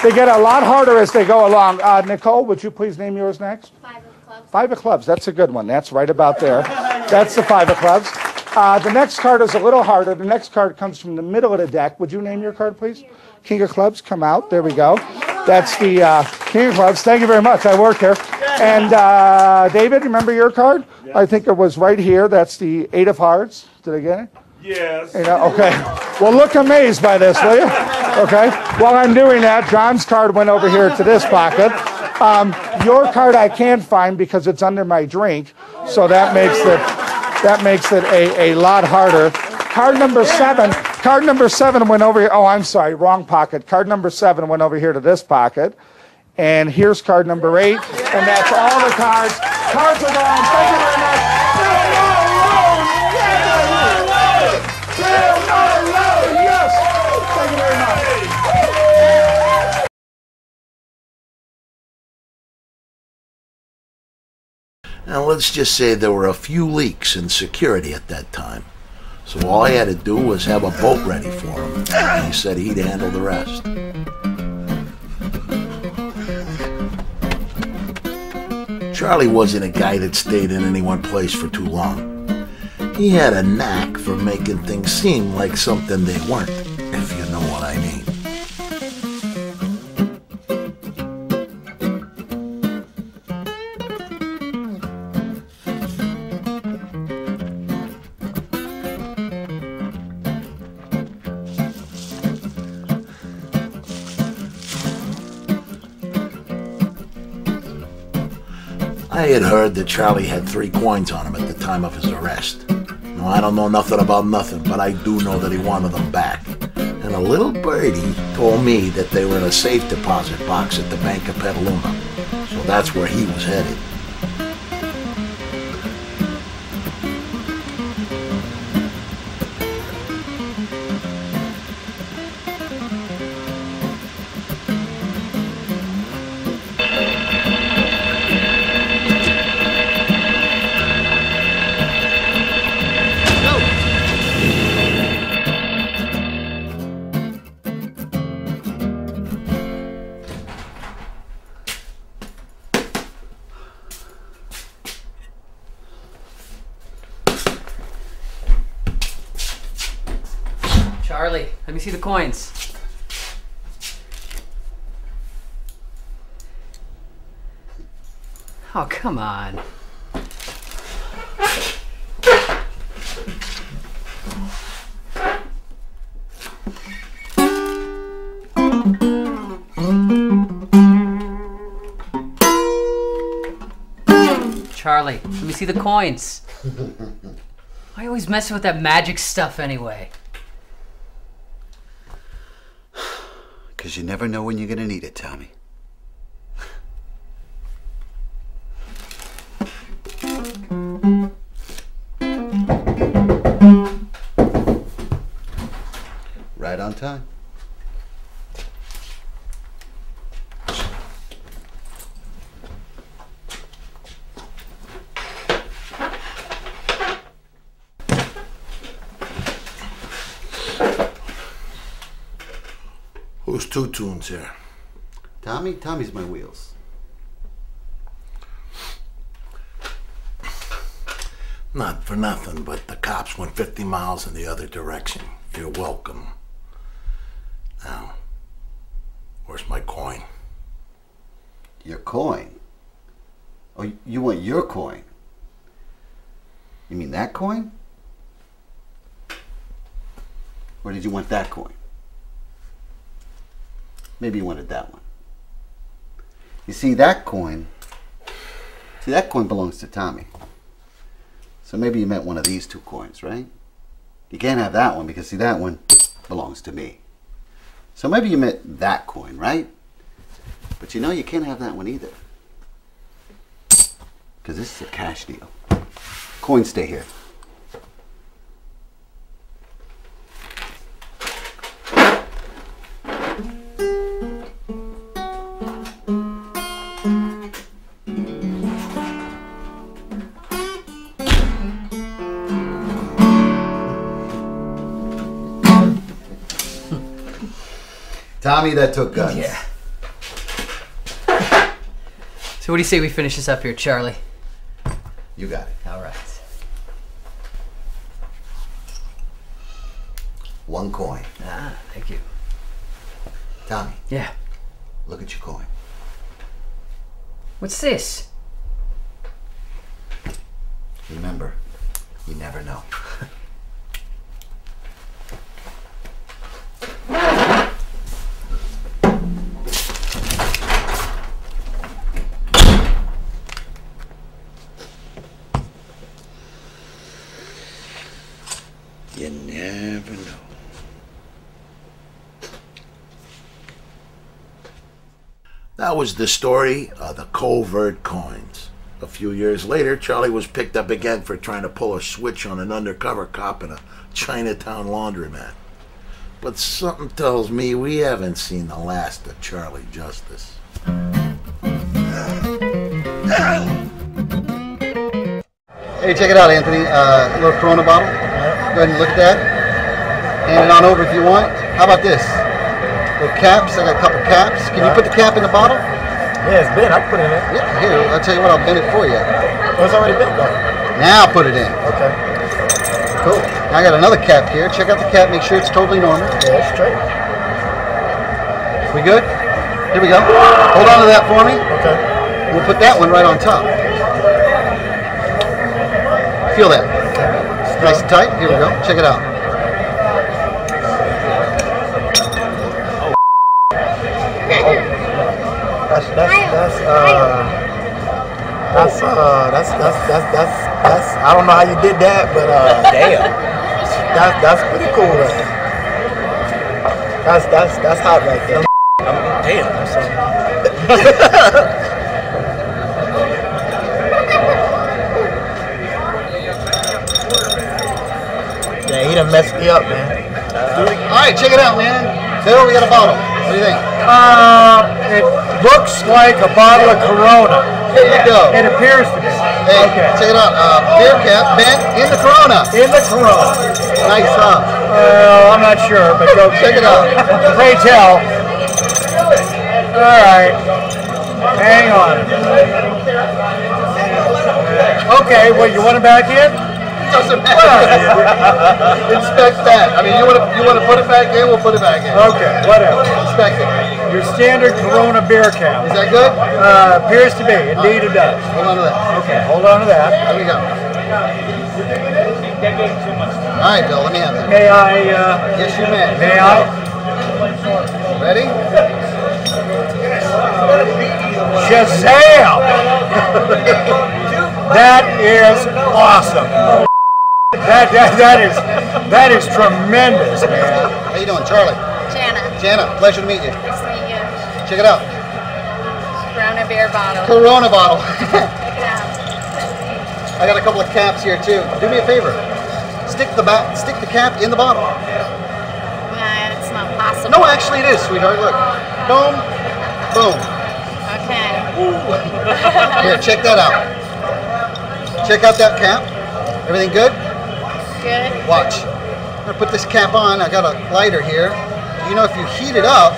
They get a lot harder as they go along. Uh, Nicole, would you please name yours next? Five of clubs. Five of clubs. That's a good one. That's right about there. That's the five of clubs. Uh, the next card is a little harder. The next card comes from the middle of the deck. Would you name your card, please? King of clubs, come out. There we go. That's the uh, King of clubs. Thank you very much. I work here. And uh, David, remember your card? I think it was right here. That's the eight of hearts. Did I get it? Yes. You know, okay. Well, look amazed by this, will you? Okay. While I'm doing that, John's card went over here to this pocket. Um, your card I can't find because it's under my drink, so that makes it that makes it a, a lot harder. Card number seven. Card number seven went over here. Oh, I'm sorry, wrong pocket. Card number seven went over here to this pocket. And here's card number eight. And that's all the cards. Cards are gone. Thank you very much. Now, let's just say there were a few leaks in security at that time. So all I had to do was have a boat ready for him. And he said he'd handle the rest. Charlie wasn't a guy that stayed in any one place for too long. He had a knack for making things seem like something they weren't, That Charlie had three coins on him at the time of his arrest. Now, I don't know nothing about nothing, but I do know that he wanted them back. And a little birdie told me that they were in a safe deposit box at the Bank of Petaluma. So that's where he was headed. Oh, come on. Charlie, let me see the coins. Why always messing with that magic stuff anyway? *sighs* Because you never know when you're going to need it, Tommy. Two tunes here? Tommy? Tommy's my wheels. Not for nothing, but the cops went 50 miles in the other direction. You're welcome. Now, where's my coin? Your coin? Oh, you want your coin? You mean that coin? Or did you want that coin? Maybe you wanted that one. You see, that coin, see, that coin belongs to Tommy. So maybe you meant one of these two coins, right? You can't have that one because, see, that one belongs to me. So maybe you meant that coin, right? But you know, you can't have that one either. Because this is a cash deal. Coins stay here. Tommy, that took guts. Yeah. So what do you say we finish this up here, Charlie? You got it. All right. One coin. Ah, thank you. Tommy, Yeah. look at your coin. What's this? Remember, you never know. You never know. That was the story of the covert coins. A few years later, Charlie was picked up again for trying to pull a switch on an undercover cop in a Chinatown laundromat. But something tells me we haven't seen the last of Charlie Justice. Hey, check it out, Anthony. Uh, a little Corona bottle. Go ahead and look at that. Hand it on over if you want. How about this? Little caps. I got a couple caps. Can you put the cap in the bottle? Yeah, it's bent. I can put it in. Yeah, here. I'll tell you what. I'll bend it for you. Oh, it's already bent though. Now put it in. Okay. Cool. Now I got another cap here. Check out the cap. Make sure it's totally normal. Yeah, it's straight. We good? Here we go. Hold on to that for me. Okay. We'll put that one right on top. Feel that. Nice and tight. Here we go. Check it out. That's that's that's uh that's uh that's that's that's that's that's I don't know how you did that, but uh damn. That's that's pretty cool. Right? That's that's that's hot right there. Damn. So. *laughs* Yeah, he done messed me up, man. All right, check it out, man. Phil, we got a bottle. What do you think? Uh, it looks like a bottle of Corona. There you go. It appears to be. Hey, check it out. Uh, beer cap bent in the Corona. In the Corona. Nice, huh? Well, I'm not sure, but go *laughs* Check it out. *laughs* Pray tell. All right. Hang on. Okay, well, you want it back in? Doesn't matter. *laughs* Inspect that. I mean, you want to you want to put it back in? We'll put it back in. Okay, whatever. Inspect it. Your standard Corona beer cap. Is that good? Uh, appears to be. Indeed, it does. Hold on to that. Okay, hold on to that. Here we go. All right, Bill. Let me have it. May I? Uh, Yes, you may. may I? Ready? Shazam! *laughs* that is awesome. That, that, that is that is tremendous, man. How you doing, Charlie? Jana. Jana, pleasure to meet you. Nice to meet you. Check it out. Corona beer bottle. Corona bottle. Check it out. I got a couple of caps here too. Do me a favor. Stick the ba- stick the cap in the bottle. Yeah, it's not possible. No, actually it is, sweetheart. Look. Boom. Boom. Okay. *laughs* Here, check that out. Check out that cap. Everything good? Good. Watch. I'm gonna put this cap on. I got a lighter here. You know, if you heat it up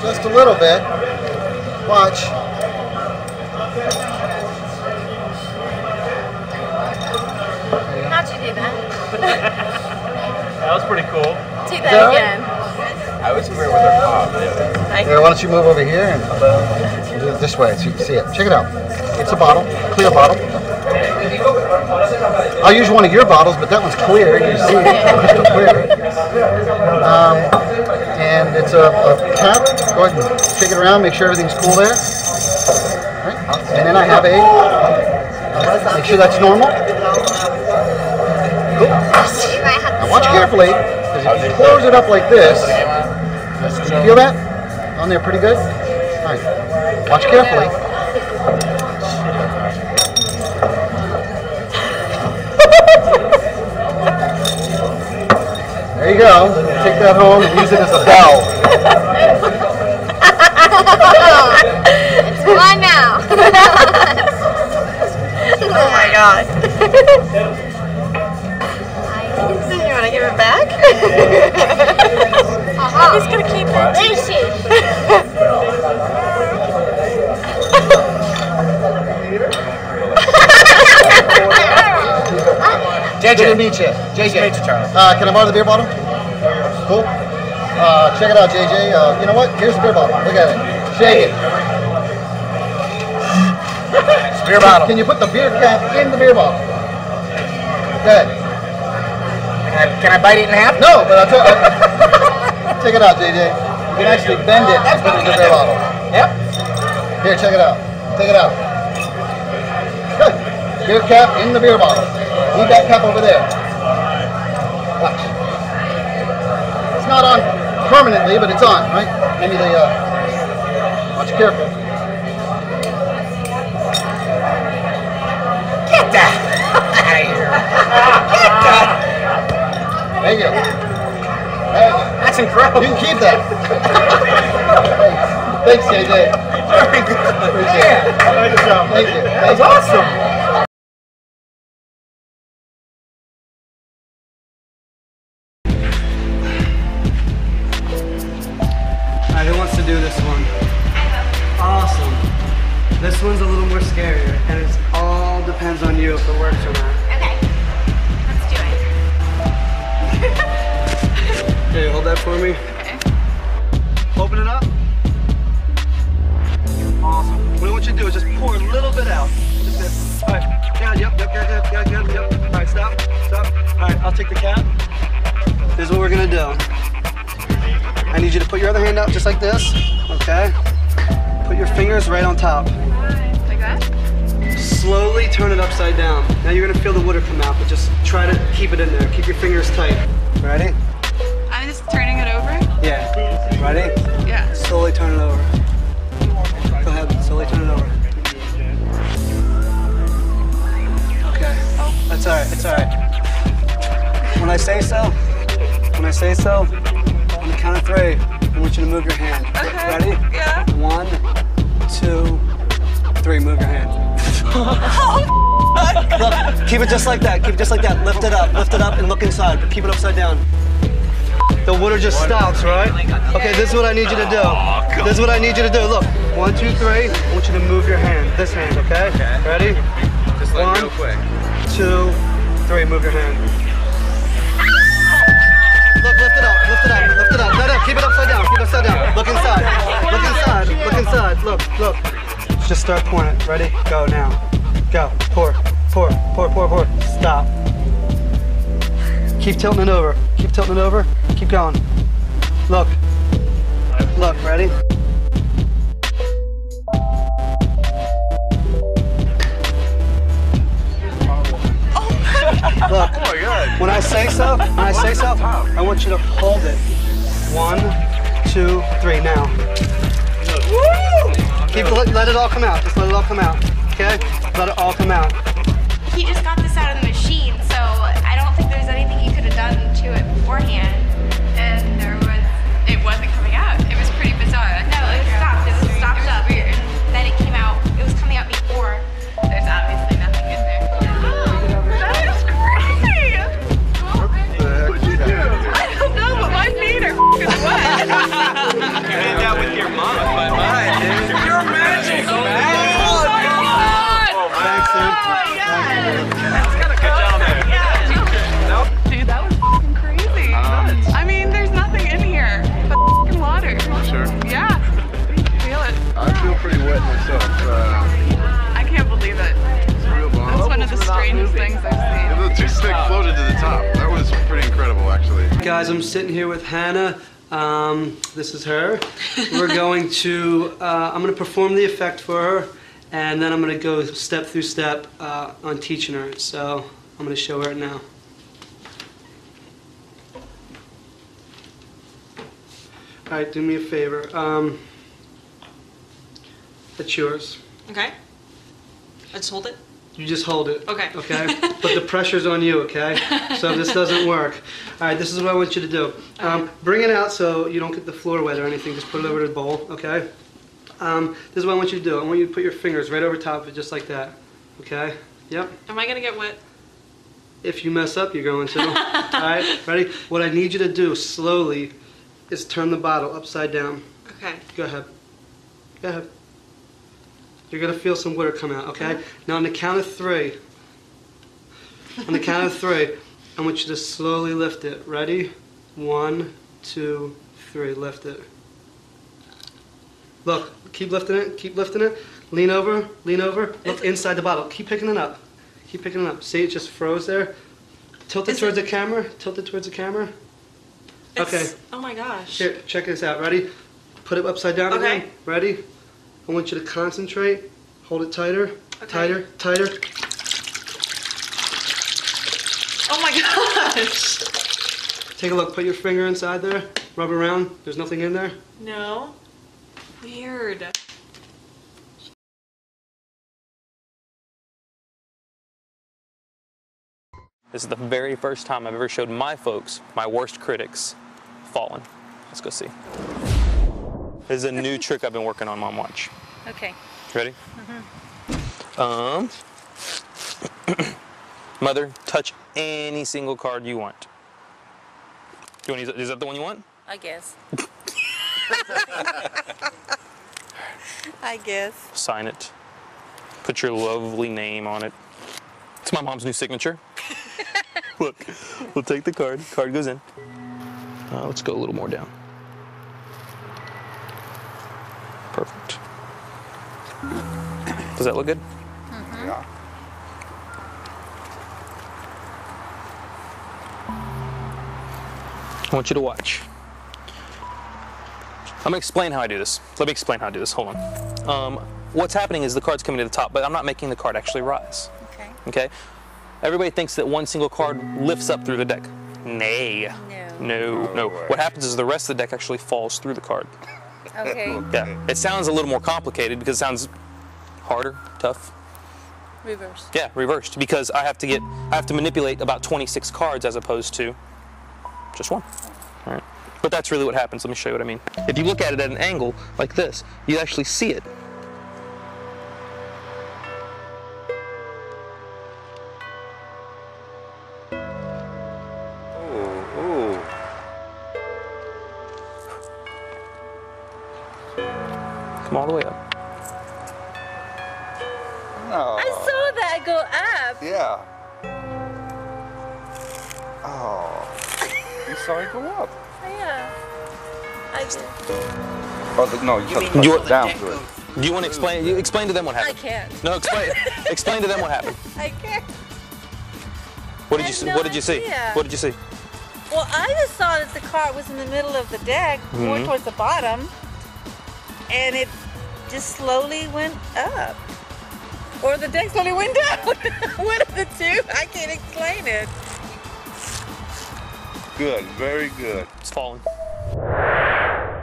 just a little bit, watch. How'd you do that? *laughs* That was pretty cool. Do that again. I was here with her mom. Here, why don't you move over here and do it this way so you can see it. Check it out. It's a bottle, clear bottle. I'll use one of your bottles, but that one's clear. You see crystal clear. Um, and it's a, a cap. Go ahead and shake it around. Make sure everything's cool there. Right. And then I have a. Make sure that's normal. Cool. Now watch carefully, because if you close it up like this, can you feel that? On there pretty good? All right. Watch carefully. There you go. Take that home and use it as a bell. it's mine now. oh my god. so you want to give it back? Uh-huh. He's gonna keep JJ. Good to meet you. JJ. Uh, can I borrow the beer bottle? Cool. Uh, check it out, JJ. Uh, you know what? Here's the beer bottle. Look at it. Shake it. *laughs* beer bottle. Can you put the beer cap in the beer bottle? Good. Can I, can I bite it in half? No, but I'll tell you. check it out, JJ. You can actually bend it and put it in the beer bottle. Yep. Here, check it out. Take it out. Good. Beer cap in the beer bottle. Leave that cup over there. Watch. It's not on permanently, but it's on, right? Maybe the, uh, watch careful. Get that out of here. Get that. Thank you. Thank you. That's incredible. You can keep that. Thanks, KJ. Very good. Appreciate it. Thank you. That was awesome. Do this one? Awesome. This one's a little more scarier, and it all depends on you if it works or not. Okay. Let's do it. *laughs* Okay, hold that for me. Okay. Open it up. Awesome. What I want you to do is just pour a little bit out. Just this. All right. Yeah, yep, yep, yep, yep, yep, yep. All right, stop, stop. All right, I'll take the cap. This is what we're gonna do. I need you to put your other hand out just like this. Okay. Put your fingers right on top. Like that? Slowly turn it upside down. Now you're gonna feel the water come out, but just try to keep it in there. Keep your fingers tight. Ready? I'm just turning it over. Yeah. Ready? Yeah. Slowly turn it over. Go ahead, slowly turn it over. Okay. That's alright, that's alright. When I say so, when I say so, count of three, I want you to move your hand. Okay. Ready? Yeah. One, two, three, move your hand. Look, *laughs* keep it just like that, keep it just like that. Lift it up, lift it up, and look inside. Keep it upside down. The water just stops, right? Okay, this is what I need you to do. This is what I need you to do. Look, one, two, three. I want you to move your hand. This hand, okay? Okay. Ready? Just like One, real quick. two, three. Move your hand. Look, lift it up, lift it up, lift it up. No, no, keep it upside down, keep it upside down. Look inside, look inside, look inside. Look, look. Just start pouring it. Ready? Go now. Go. Pour, pour, pour, pour, pour. Stop. Keep tilting it over. Keep tilting it over. Keep going. Look. Look, ready? Oh, look. Oh my god. When I say so, when I say so, I want you to hold it. One, two, three. Now. Keep let, let it all come out. Just let it all come out. Okay? Let it all come out. He just got Guys, I'm sitting here with Hannah. Um, this is her. We're *laughs* going to, uh, I'm going to perform the effect for her, and then I'm going to go step through step uh, on teaching her. So I'm going to show her it now. All right, do me a favor. Um, it's yours. Okay. Just hold it. You just hold it. Okay. Okay? *laughs* but the pressure's on you, okay? So if this doesn't work. All right, this is what I want you to do. Um, bring it out so you don't get the floor wet or anything. Just put it over the bowl, okay? Um, this is what I want you to do. I want you to put your fingers right over top of it, just like that. Okay? Yep. Am I gonna get wet? If you mess up, you're going to. *laughs* All right? Ready? What I need you to do slowly is turn the bottle upside down. Okay. Go ahead. Go ahead. You're gonna feel some water come out, okay? Now on the count of three. On the count of three, I want you to slowly lift it. Ready? One, two, three. Lift it. Look, keep lifting it, keep lifting it. Lean over, lean over. Look inside the bottle. Keep picking it up. Keep picking it up. See, it just froze there. Tilt it towards the camera. Tilt it towards the camera. Okay. Oh my gosh. Here, check this out. Ready? Put it upside down Okay. again. Ready? I want you to concentrate. Hold it tighter, okay. tighter, tighter. Oh my *laughs* gosh. Take a look. Put your finger inside there. Rub around. There's nothing in there? No. Weird. This is the very first time I've ever showed my folks, my worst critics, Fallen. Let's go see. This is a new trick I've been working on, Mom. Watch. Okay. Ready? Mhm. Um, *coughs* Mother, touch any single card you want. Do you want to is that the one you want? I guess. I guess. Sign it. Put your lovely name on it. It's my mom's new signature. *laughs* Look, we'll take the card. Card goes in. Uh, let's go a little more down. Perfect. Does that look good? Yeah. I want you to watch. I'm gonna explain how I do this. Let me explain how I do this. Hold on. Um, what's happening is the card's coming to the top, but I'm not making the card actually rise. Okay. Okay? Everybody thinks that one single card lifts up through the deck. Nay. No. No, no. What happens is the rest of the deck actually falls through the card. Okay. Yeah. It sounds a little more complicated because it sounds harder, tough. Reversed. Yeah, reversed because I have to get I have to manipulate about 26 cards as opposed to just one. All right. But that's really what happens. Let me show you what I mean. If you look at it at an angle like this, you actually see it. Come all the way up. No. I saw that go up. Yeah. Oh. You saw it go up. *laughs* Yeah. I did. Oh, the, no, you, You have mean to you- push it down to it. Do you want to explain? You explain to them what happened. I can't. No, explain. *laughs* explain to them what happened. I can't. What did I you see? have What did you see? idea. What did you see? Well, I just saw that the cart was in the middle of the deck, more Mhm. towards the bottom, and it just slowly went up. Or the deck slowly went down. *laughs* One of the two. I can't explain it. Good, very good. It's falling.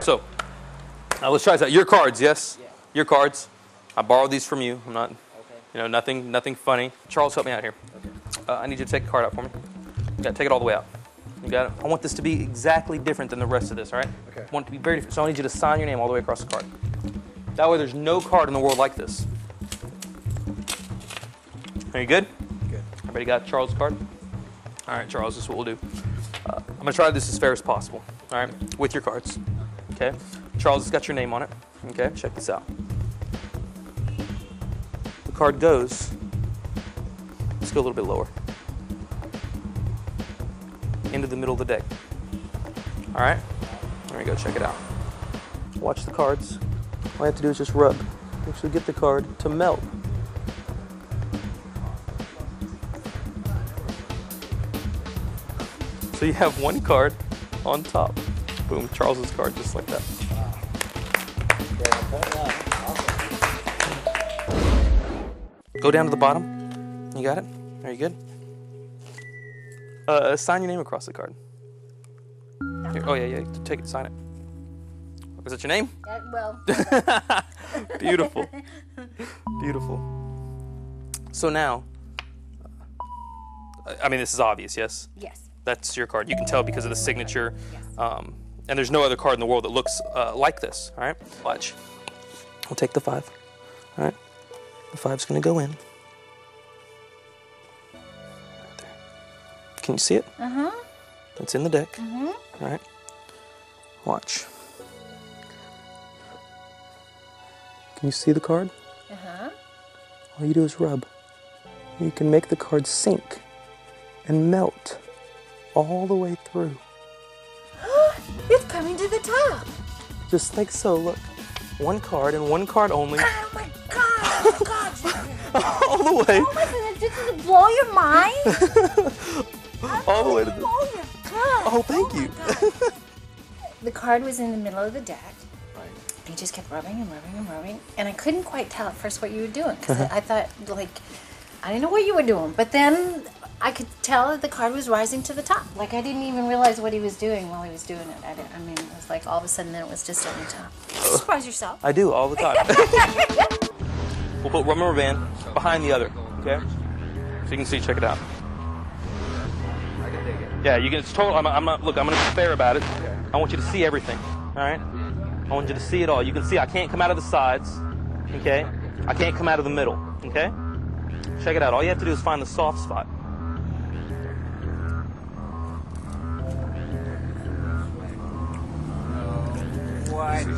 So, uh, let's try this out. Your cards, yes? Your cards. I borrowed these from you. I'm not, okay. you know, nothing, nothing funny. Charles, help me out here. Uh, I need you to take a card out for me. You got to take it all the way out. You got it. I want this to be exactly different than the rest of this. All right? Okay. I want it to be very different. So I need you to sign your name all the way across the card. That way, there's no card in the world like this. Are you good? Good. Everybody got Charles' card? All right, Charles, this is what we'll do. Uh, I'm gonna try this as fair as possible. All right, with your cards. Okay. Charles has got your name on it. Okay. Check this out. The card goes. Let's go a little bit lower. Into the middle of the deck. All right. There we go. Check it out. Watch the cards. All I have to do is just rub. Actually, get the card to melt. So you have one card on top. Boom, Charles's card, just like that. Go down to the bottom. You got it? Are you good? Uh, sign your name across the card. Here. Oh yeah, yeah. Take it. Sign it. Was that your name? Uh, well. *laughs* Beautiful. Beautiful. So now, uh, I mean, this is obvious, yes? Yes. That's your card. You can tell because of the signature. Um, and there's no other card in the world that looks uh, like this, all right? Watch. We'll take the five, all right? The five's gonna go in. Can you see it? Uh huh. It's in the deck, Mhm. all right? Watch. Can you see the card? Uh huh. All you do is rub. You can make the card sink and melt all the way through. *gasps* it's coming to the top. Just like so, look. One card and one card only. Oh my god! Oh my god! all the way. Oh my goodness! This is blow your mind. *laughs* all the way to the. Oh your god! Oh, thank you. *laughs* The card was in the middle of the deck. You just kept rubbing and rubbing and rubbing, and I couldn't quite tell at first what you were doing because Uh-huh. I, I thought like I didn't know what you were doing, but then I could tell that the card was rising to the top. Like I didn't even realize what he was doing while he was doing it. I, didn't, I mean, it was like all of a sudden then it was just on the top. Surprise yourself. I do all the time. *laughs* we'll put one rubber band behind the other, okay? So you can see, check it out. Yeah, you can. It's total. I'm, I'm not. Look, I'm gonna be fair about it. I want you to see everything. All right. I want you to see it all. You can see I can't come out of the sides. Okay. I can't come out of the middle. Okay. Check it out. All you have to do is find the soft spot.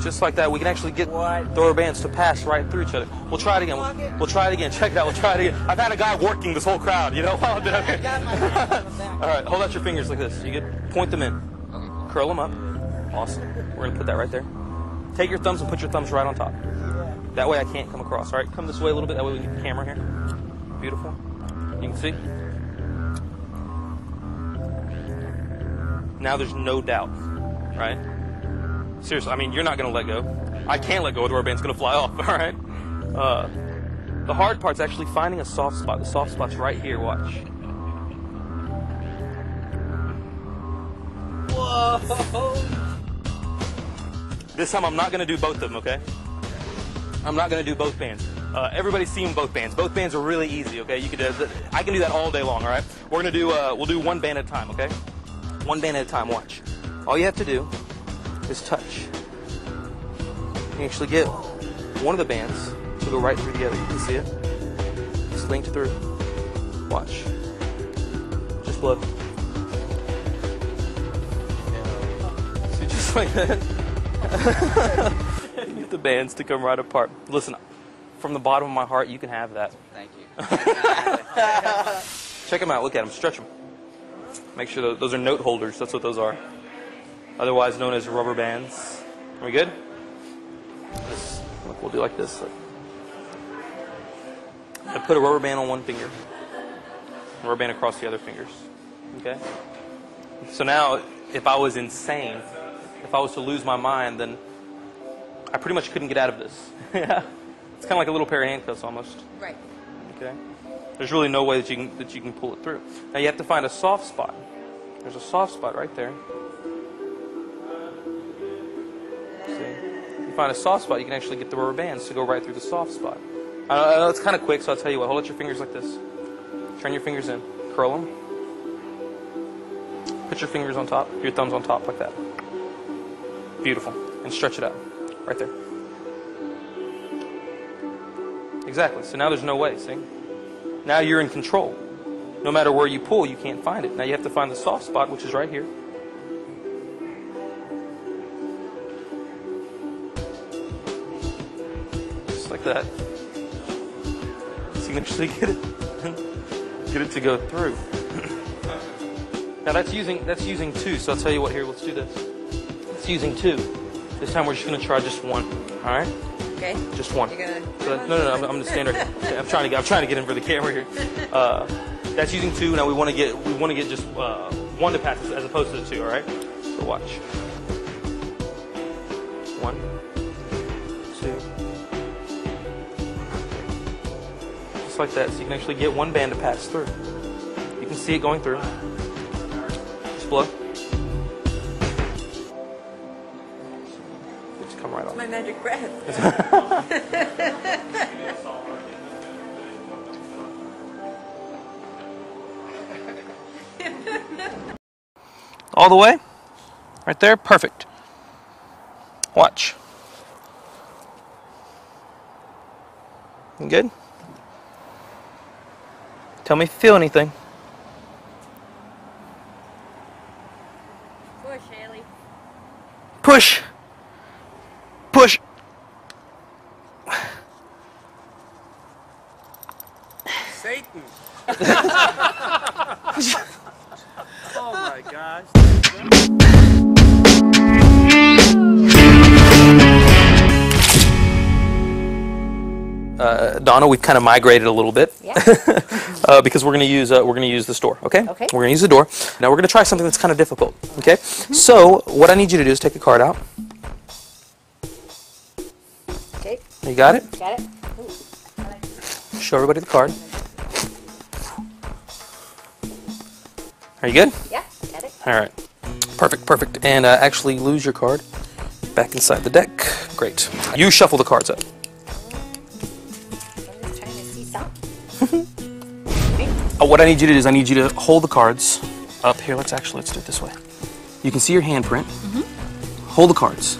Just like that, we can actually get the rubber bands to pass right through each other. We'll try it again. We'll, we'll try it again. Check it out. We'll try it again. I've had a guy working this whole crowd, you know? while I'm doing it. All right, hold out your fingers like this. You get point them in. Curl them up. Awesome. We're gonna put that right there. Take your thumbs and put your thumbs right on top. That way I can't come across. All right, come this way a little bit. That way we can get the camera here. Beautiful. You can see. Now there's no doubt, right? Seriously, I mean, you're not gonna let go. I can't let go. The rubber band's gonna fly off. *laughs* All right. Uh, the hard part's actually finding a soft spot. The soft spot's right here. Watch. Whoa! This time I'm not gonna do both of them. Okay. I'm not gonna do both bands. Uh, everybody's seen both bands. Both bands are really easy. Okay. You could. Uh, th- I can do that all day long. All right. We're gonna do. Uh, we'll do one band at a time. Okay. One band at a time. Watch. All you have to do is touch. You actually get one of the bands to go right through the other. You can see it. It's linked through. Watch. Just blow. See, just like that. *laughs* You get the bands to come right apart. Listen, from the bottom of my heart, you can have that. Thank you. *laughs* Check them out. Look at them. Stretch them. Make sure tho- those are note holders. That's what those are. Otherwise known as rubber bands. Are we good? Look, we'll do like this. I put a rubber band on one finger. Rubber band across the other fingers. Okay? So now, if I was insane, if I was to lose my mind, then I pretty much couldn't get out of this. yeah. *laughs* It's kind of like a little pair of handcuffs almost. Right. Okay. There's really no way that you can that you can pull it through. Now you have to find a soft spot. There's a soft spot right there. Find a soft spot, you can actually get the rubber bands to go right through the soft spot. It's kind of quick, so I'll tell you what. Hold out your fingers like this. Turn your fingers in. Curl them. Put your fingers on top. Your thumbs on top like that. Beautiful. And stretch it out. Right there. Exactly. So now there's no way, see? Now you're in control. No matter where you pull, you can't find it. Now you have to find the soft spot, which is right here. Like that. So you can actually get it, *laughs* get it to go through. *clears throat* Now that's using that's using two. So I'll tell you what. Here, let's do this. It's using two. This time we're just gonna try just one. All right. Okay. Just one. Gonna- So that- no, no, no. I'm, I'm gonna stand right here. I'm trying to get. I'm trying to get in for the camera here. Uh, that's using two. Now we want to get. We want to get just uh, one to pass as opposed to the two. All right. So watch. One, Just like that. So you can actually get one band to pass through. You can see it going through. Just blow. Just come right off. My magic breath. *laughs* All the way? Right there? Perfect. Watch. You Good? Tell me if you feel anything. Push, Haley. Push. Push. Satan. *laughs* oh my gosh. *laughs* Uh, Donna, we've kind of migrated a little bit Yeah. *laughs* uh, because we're going to use uh, we're going to use this door. Okay. Okay. We're going to use the door. Now we're going to try something that's kind of difficult. Okay. So what I need you to do is take a card out. Okay. You got it. Got it? Ooh. Show everybody the card. Are you good? Yeah, got it. All right. Perfect, perfect. And uh, actually lose your card back inside the deck. Great. You shuffle the cards up. Uh, *laughs* what I need you to do is I need you to hold the cards up here. Let's actually let's do it this way. You can see your handprint. Hold the cards.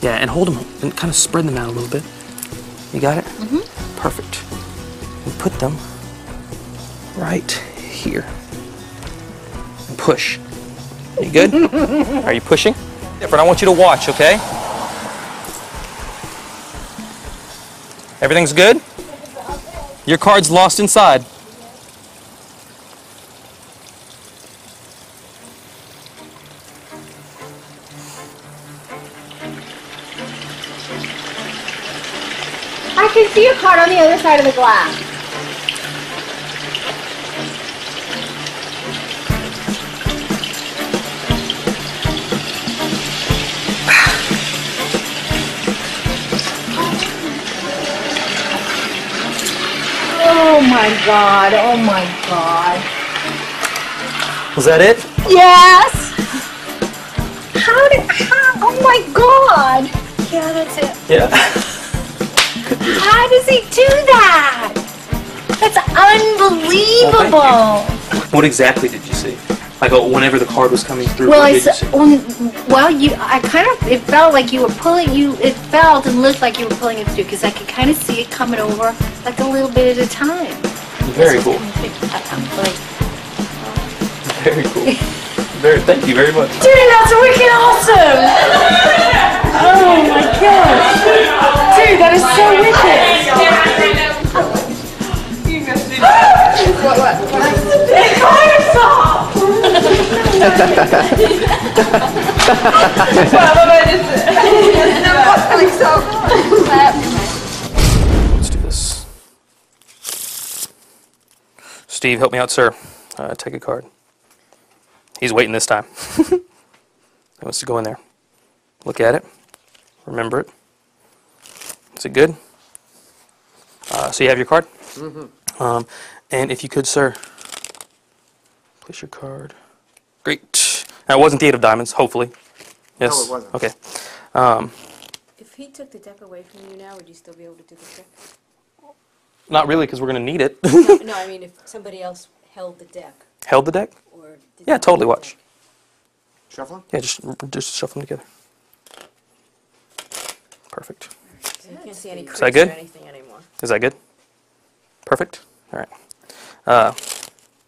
Yeah, and hold them and kind of spread them out a little bit. You got it? Mm-hmm. Perfect. And put them right here. And push. You good? *laughs* Are you pushing? Different. I want you to watch, okay? Everything's good? Your card's lost inside. I can see your card on the other side of the glass. My god, oh my god. Was that it? Yes! How did, how, oh my god! Yeah, that's it. Yeah. How does he do that? That's unbelievable. What exactly did you see? Like uh, whenever the card was coming through, Well, I you when, well, you, I kind of, it felt like you were pulling, you, it felt and looked like you were pulling it through because I could kind of see it coming over like a little bit at a time. Very cool. Very cool. Very, thank you very much. Dude, that's wicked awesome! Oh my gosh! Dude, that is so wicked! what, what? Let's do this. Steve, help me out, sir. Uh, take a card. He's waiting this time. *laughs* he wants to go in there. Look at it. Remember it. Is it good? Uh, so you have your card? Mhm. Um, and if you could, sir, place your card. Great. Now, it wasn't the eight of diamonds, hopefully. Yes? it wasn't. Okay. Um, If he took the deck away from you now, would you still be able to do the trick? Not really, because we're going to need it. no, no, I *laughs* mean if somebody else held the deck. Held the deck? Or did Yeah, totally. Watch. Shuffling? Yeah, just just shuffle them together. Perfect. So you can't see any Is crease that good? or anything anymore. Is that good? Perfect. All right. Uh,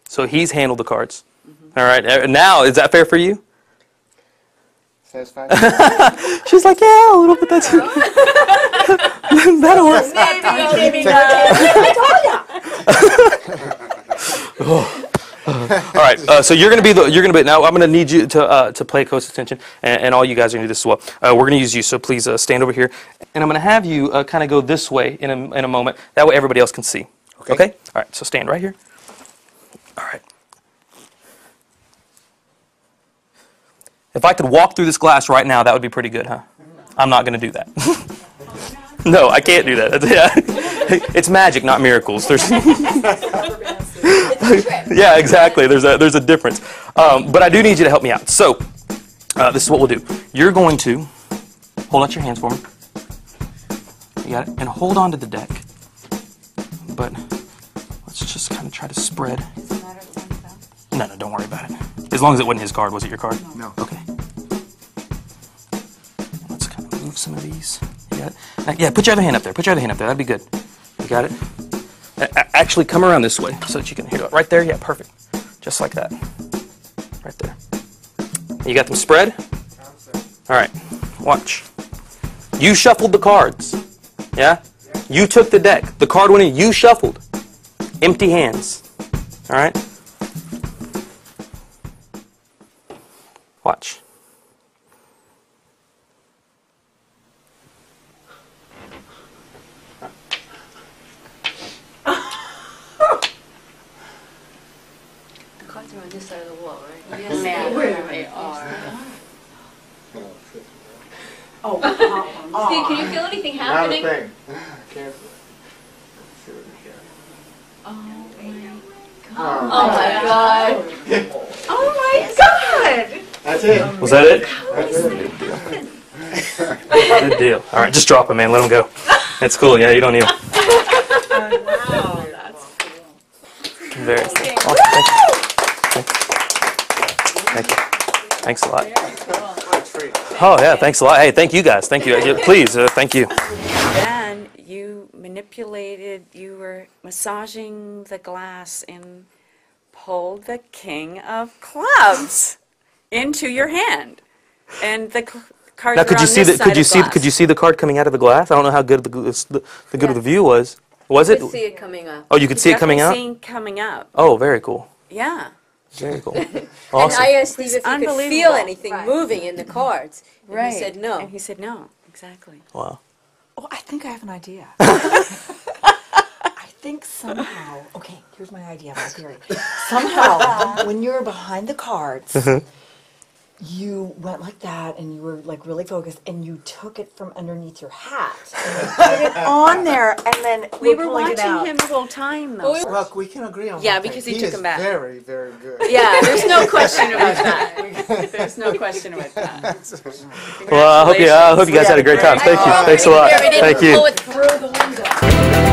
so he's handled the cards. All right. uh, Now, is that fair for you? Satisfied? *laughs* She's like, yeah, a little bit. That's *laughs* *laughs* that'll work. Maybe, maybe. Uh, *laughs* *laughs* all right, uh, so you're gonna be the you're gonna be now. I'm gonna need you to uh, to play close attention, and, and all you guys are gonna do this as well. Uh, we're gonna use you, so please uh, stand over here, and I'm gonna have you uh, kind of go this way in a, in a moment. That way, everybody else can see. Okay. All right. So stand right here. All right. If I could walk through this glass right now, that would be pretty good, huh? I'm not gonna do that. *laughs* no, I can't do that. *laughs* Yeah. it's magic, not miracles. There's. *laughs* yeah, exactly. There's a there's a difference. Um, but I do need you to help me out. So uh, this is what we'll do. You're going to hold out your hands for me. You got it, and hold on to the deck. But let's just kind of try to spread. No, no, don't worry about it. As long as it wasn't his card, was it your card? No. Okay. Let's kind of move some of these. Uh, yeah, put your other hand up there. Put your other hand up there. That'd be good. You got it. Actually, come around this way so that you can hear it. Right there, yeah, perfect. Just like that. Right there. You got them spread? All right, watch. You shuffled the cards. Yeah? You took the deck. The card went in, you shuffled. Empty hands. All right? Watch. The cards are on this side of the wall, right? *laughs* Yes, Yes, they they are. are. Oh, uh, uh. Steve, can you feel anything happening? Not a thing. *laughs* Careful. Oh my god. *laughs* Oh my god! That's it. Was that it? That's it. Good deal. All right, just drop him, man. Let him go. It's cool. Yeah, you don't need him. Oh, wow, that's Very cool. Awesome. Thank you. Thank you. Thanks a lot. Oh yeah, thanks a lot. Hey, thank you guys. Thank you. Please, uh, thank you. Then you manipulated, you were massaging the glass and pulled the king of clubs into your hand. And the cl- cards Now, could you see the could you of see glass. could you see the card coming out of the glass? I don't know how good the the, the good of the view was. Was it? could see it coming up. Oh, you could see it coming out. Definitely seen coming up. Oh, very cool. Yeah. Very cool. *laughs* And *laughs* I asked Steve if he could feel unbelievable. anything moving in the cards. And Right. he said no. And he said no. Exactly. Wow. Oh, I think I have an idea. *laughs* I think somehow, okay, here's my idea, my theory. Somehow, when you're behind the cards, Mhm. You went like that and you were like really focused and you took it from underneath your hat *laughs* and put it on there and then We we're were pulling it watching him the whole time, though. Look, we can agree on that. Yeah, one because thing. he took him back. Very, very good. *laughs* Yeah, there's no question about *laughs* that. There's no question about that. Well, I hope you I hope you guys had a great time. Thank you. Thanks a lot. Thank you. through the window.